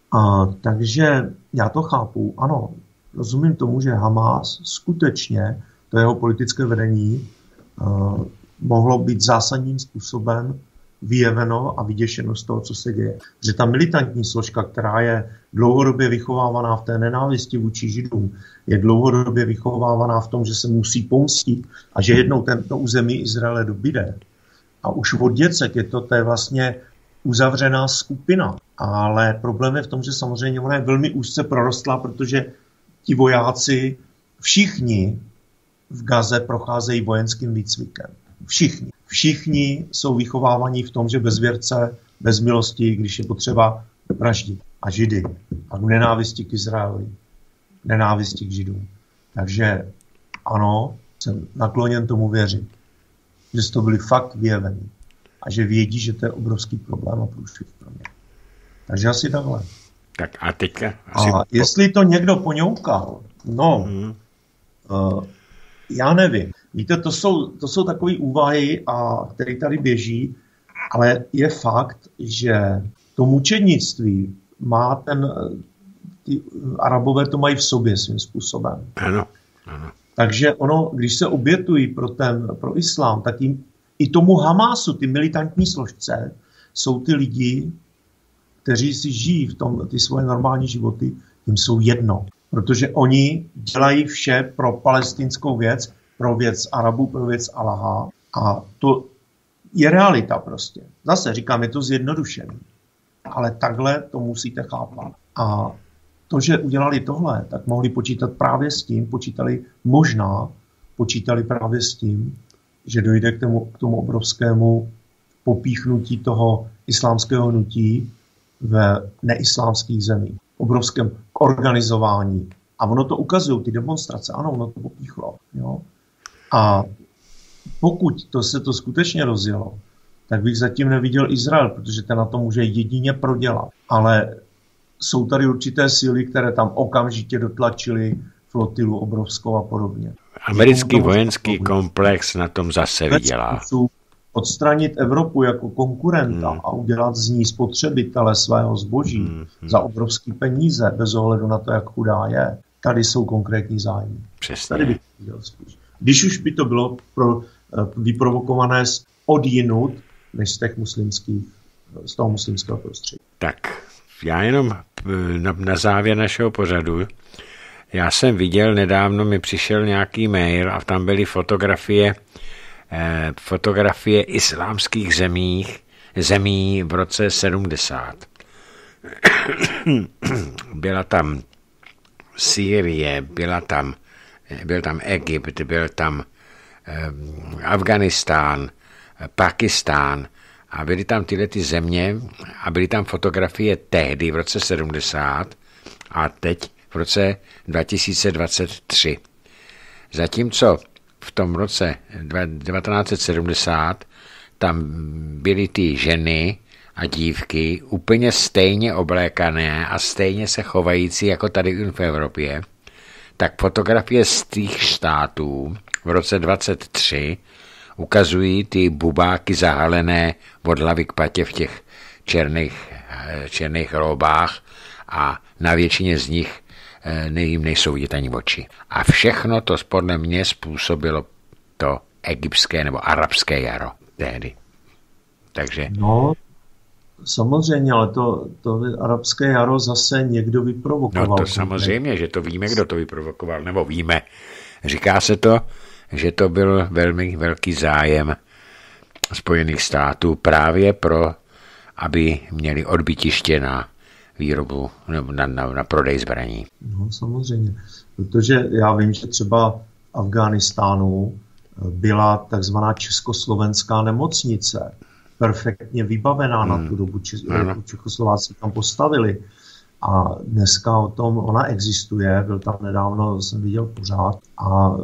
Takže já to chápu, ano, rozumím tomu, že Hamas skutečně, to jeho politické vedení, uh, mohlo být zásadním způsobem vyjeveno a vyděšeno z toho, co se děje. Že ta militantní složka, která je dlouhodobě vychovávaná v té nenávisti vůči Židům, je dlouhodobě vychovávaná v tom, že se musí pomstit a že jednou tento území Izraele dobyde. A už od děcek je to, to je vlastně uzavřená skupina. Ale problém je v tom, že samozřejmě ona je velmi úzce prorostlá, protože ti vojáci všichni v Gaze procházejí vojenským výcvikem. Všichni. Všichni jsou vychovávaní v tom, že bez věrce, bez milosti, když je potřeba vraždit. A židy. A k nenávisti k Izraeli. Nenávisti k židům. Takže ano, jsem nakloněn tomu věřit. Že to byli fakt vyjevení. A že vědí, že to je obrovský problém a průšvih pro mě. Takže asi takhle. Tak a teďka... Asi... A jestli to někdo poňoukal, no, hmm. uh, já nevím. Víte, to jsou, to jsou takové úvahy, a, které tady běží, ale je fakt, že to mučednictví má ten, ty arabové to mají v sobě svým způsobem. Ano, ano. Takže ono, když se obětují pro, ten, pro islám, tak jim, i tomu Hamásu, ty militantní složce, jsou ty lidi, kteří si žijí v tom, ty svoje normální životy, jim jsou jedno. Protože oni dělají vše pro palestinskou věc, pro věc Arabů, pro věc Allaha. A to je realita prostě. Zase říkám, je to zjednodušené. Ale takhle to musíte chápat. A to, že udělali tohle, tak mohli počítat právě s tím, počítali možná, počítali právě s tím, že dojde k tomu, k tomu obrovskému popíchnutí toho islámského hnutí v neislámských zemích. Obrovském k organizování. A ono to ukazují, ty demonstrace, ano, ono to popíchlo. Jo? A pokud to se to skutečně rozjelo, tak bych zatím neviděl Izrael, protože ten na to může jedině prodělat. Ale jsou tady určité síly, které tam okamžitě dotlačily flotilu obrovskou a podobně. Americký vojenský komplex na tom zase vydělá. Odstranit Evropu jako konkurenta hmm. a udělat z ní spotřebitele svého zboží hmm. za obrovský peníze, bez ohledu na to, jak chudá je. Tady jsou konkrétní zájmy. Přesně. Tady bych viděl spíš. Když už by to bylo pro, vyprovokované od jinut, než z těch muslimských, z toho muslimského prostředí. Tak, já jenom na, na závěr našeho pořadu, já jsem viděl, nedávno mi přišel nějaký mail a tam byly fotografie, eh, fotografie islámských zemích, zemí v roce 70. Byla tam Sýrie, byla tam, byl tam Egypt, byl tam eh, Afganistán, Pakistán a byly tam tyhle ty země a byly tam fotografie tehdy v roce 70 a teď v roce 2023. Zatímco v tom roce 1970 tam byly ty ženy a dívky úplně stejně oblékané a stejně se chovající jako tady v Evropě, tak fotografie z těch států v roce 23 ukazují ty bubáky zahalené od hlavy k patě v těch černých, černých robách a na většině z nich eh, jim nejsou vidět ani oči. A všechno to podle mě způsobilo to egyptské nebo arabské jaro tehdy. Takže... No, samozřejmě, ale to, to arabské jaro zase někdo vyprovokoval. No to samozřejmě, že to víme, kdo to vyprovokoval, nebo víme. Říká se to, že to byl velmi velký zájem Spojených států právě pro, aby měli odbytiště na výrobu nebo na, na, na prodej zbraní. No samozřejmě, protože já vím, že třeba v Afghánistánu byla takzvaná československá nemocnice, perfektně vybavená hmm. na tu dobu. Čechoslováci tam postavili. A dneska o tom ona existuje, byl tam nedávno, jsem viděl pořád a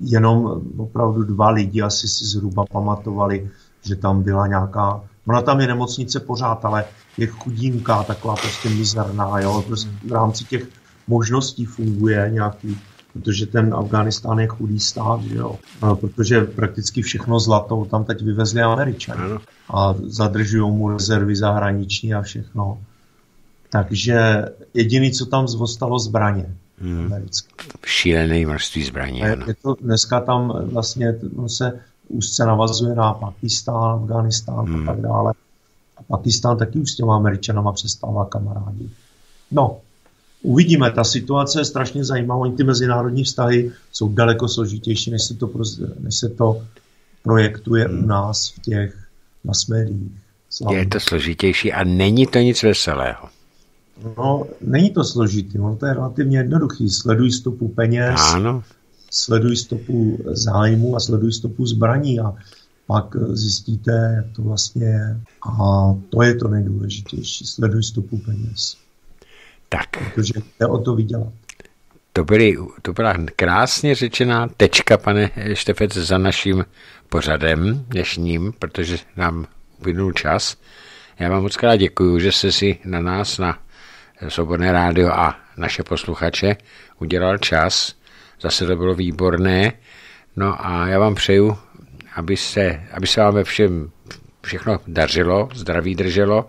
jenom opravdu dva lidi asi si zhruba pamatovali, že tam byla nějaká, ona tam je nemocnice pořád, ale je chudínka, taková prostě mizerná, jo, prostě v rámci těch možností funguje nějaký protože ten Afganistán je chudý stát, že jo? protože prakticky všechno zlato tam teď vyvezli Američani a zadržují mu rezervy zahraniční a všechno. Takže jediný, co tam zvostalo, zbraně. Hmm. Šílené množství zbraní. je, je to, dneska tam vlastně se úzce navazuje na Pakistán, Afganistán hmm. a tak dále. A Pakistán taky už s těma Američanama přestává kamarádi. No, Uvidíme, ta situace je strašně zajímavá. Oni ty mezinárodní vztahy jsou daleko složitější, než se to, než se to projektuje hmm. u nás v těch mass médiích. Je to složitější a není to nic veselého. No, není to složitý, ono to je relativně jednoduchý. Sleduj stopu peněz, ano. Sleduj stopu zájmu a sleduj stopu zbraní a pak zjistíte, jak to vlastně je. A to je to nejdůležitější. Sleduj stopu peněz. Tak. Protože jde o to vydělat. To, byly, to byla krásně řečená tečka, pane Štefec, za naším pořadem dnešním, protože nám uplynul čas. Já vám moc krát děkuju, že jste si na nás, na Svobodné rádio a naše posluchače udělal čas. Zase to bylo výborné. No a já vám přeju, aby se, aby se vám ve všem všechno dařilo, zdraví drželo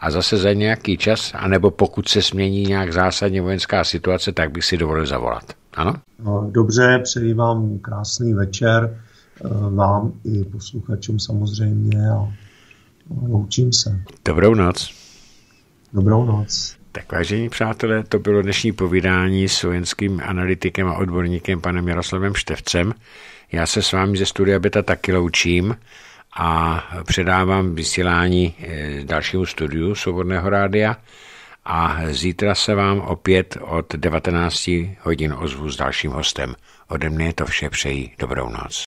a zase za nějaký čas, anebo pokud se změní nějak zásadně vojenská situace, tak bych si dovolil zavolat. Ano? No, dobře, přeji vám krásný večer, eh, vám i posluchačům samozřejmě a loučím se. Dobrou noc. Dobrou noc. Tak vážení přátelé, to bylo dnešní povídání s vojenským analytikem a odborníkem panem Jaroslavem Števcem. Já se s vámi ze studia Beta taky loučím a předávám vysílání eh, dalšímu studiu Svobodného rádia a zítra se vám opět od 19 hodin ozvu s dalším hostem. Ode mě to vše přeji dobrou noc.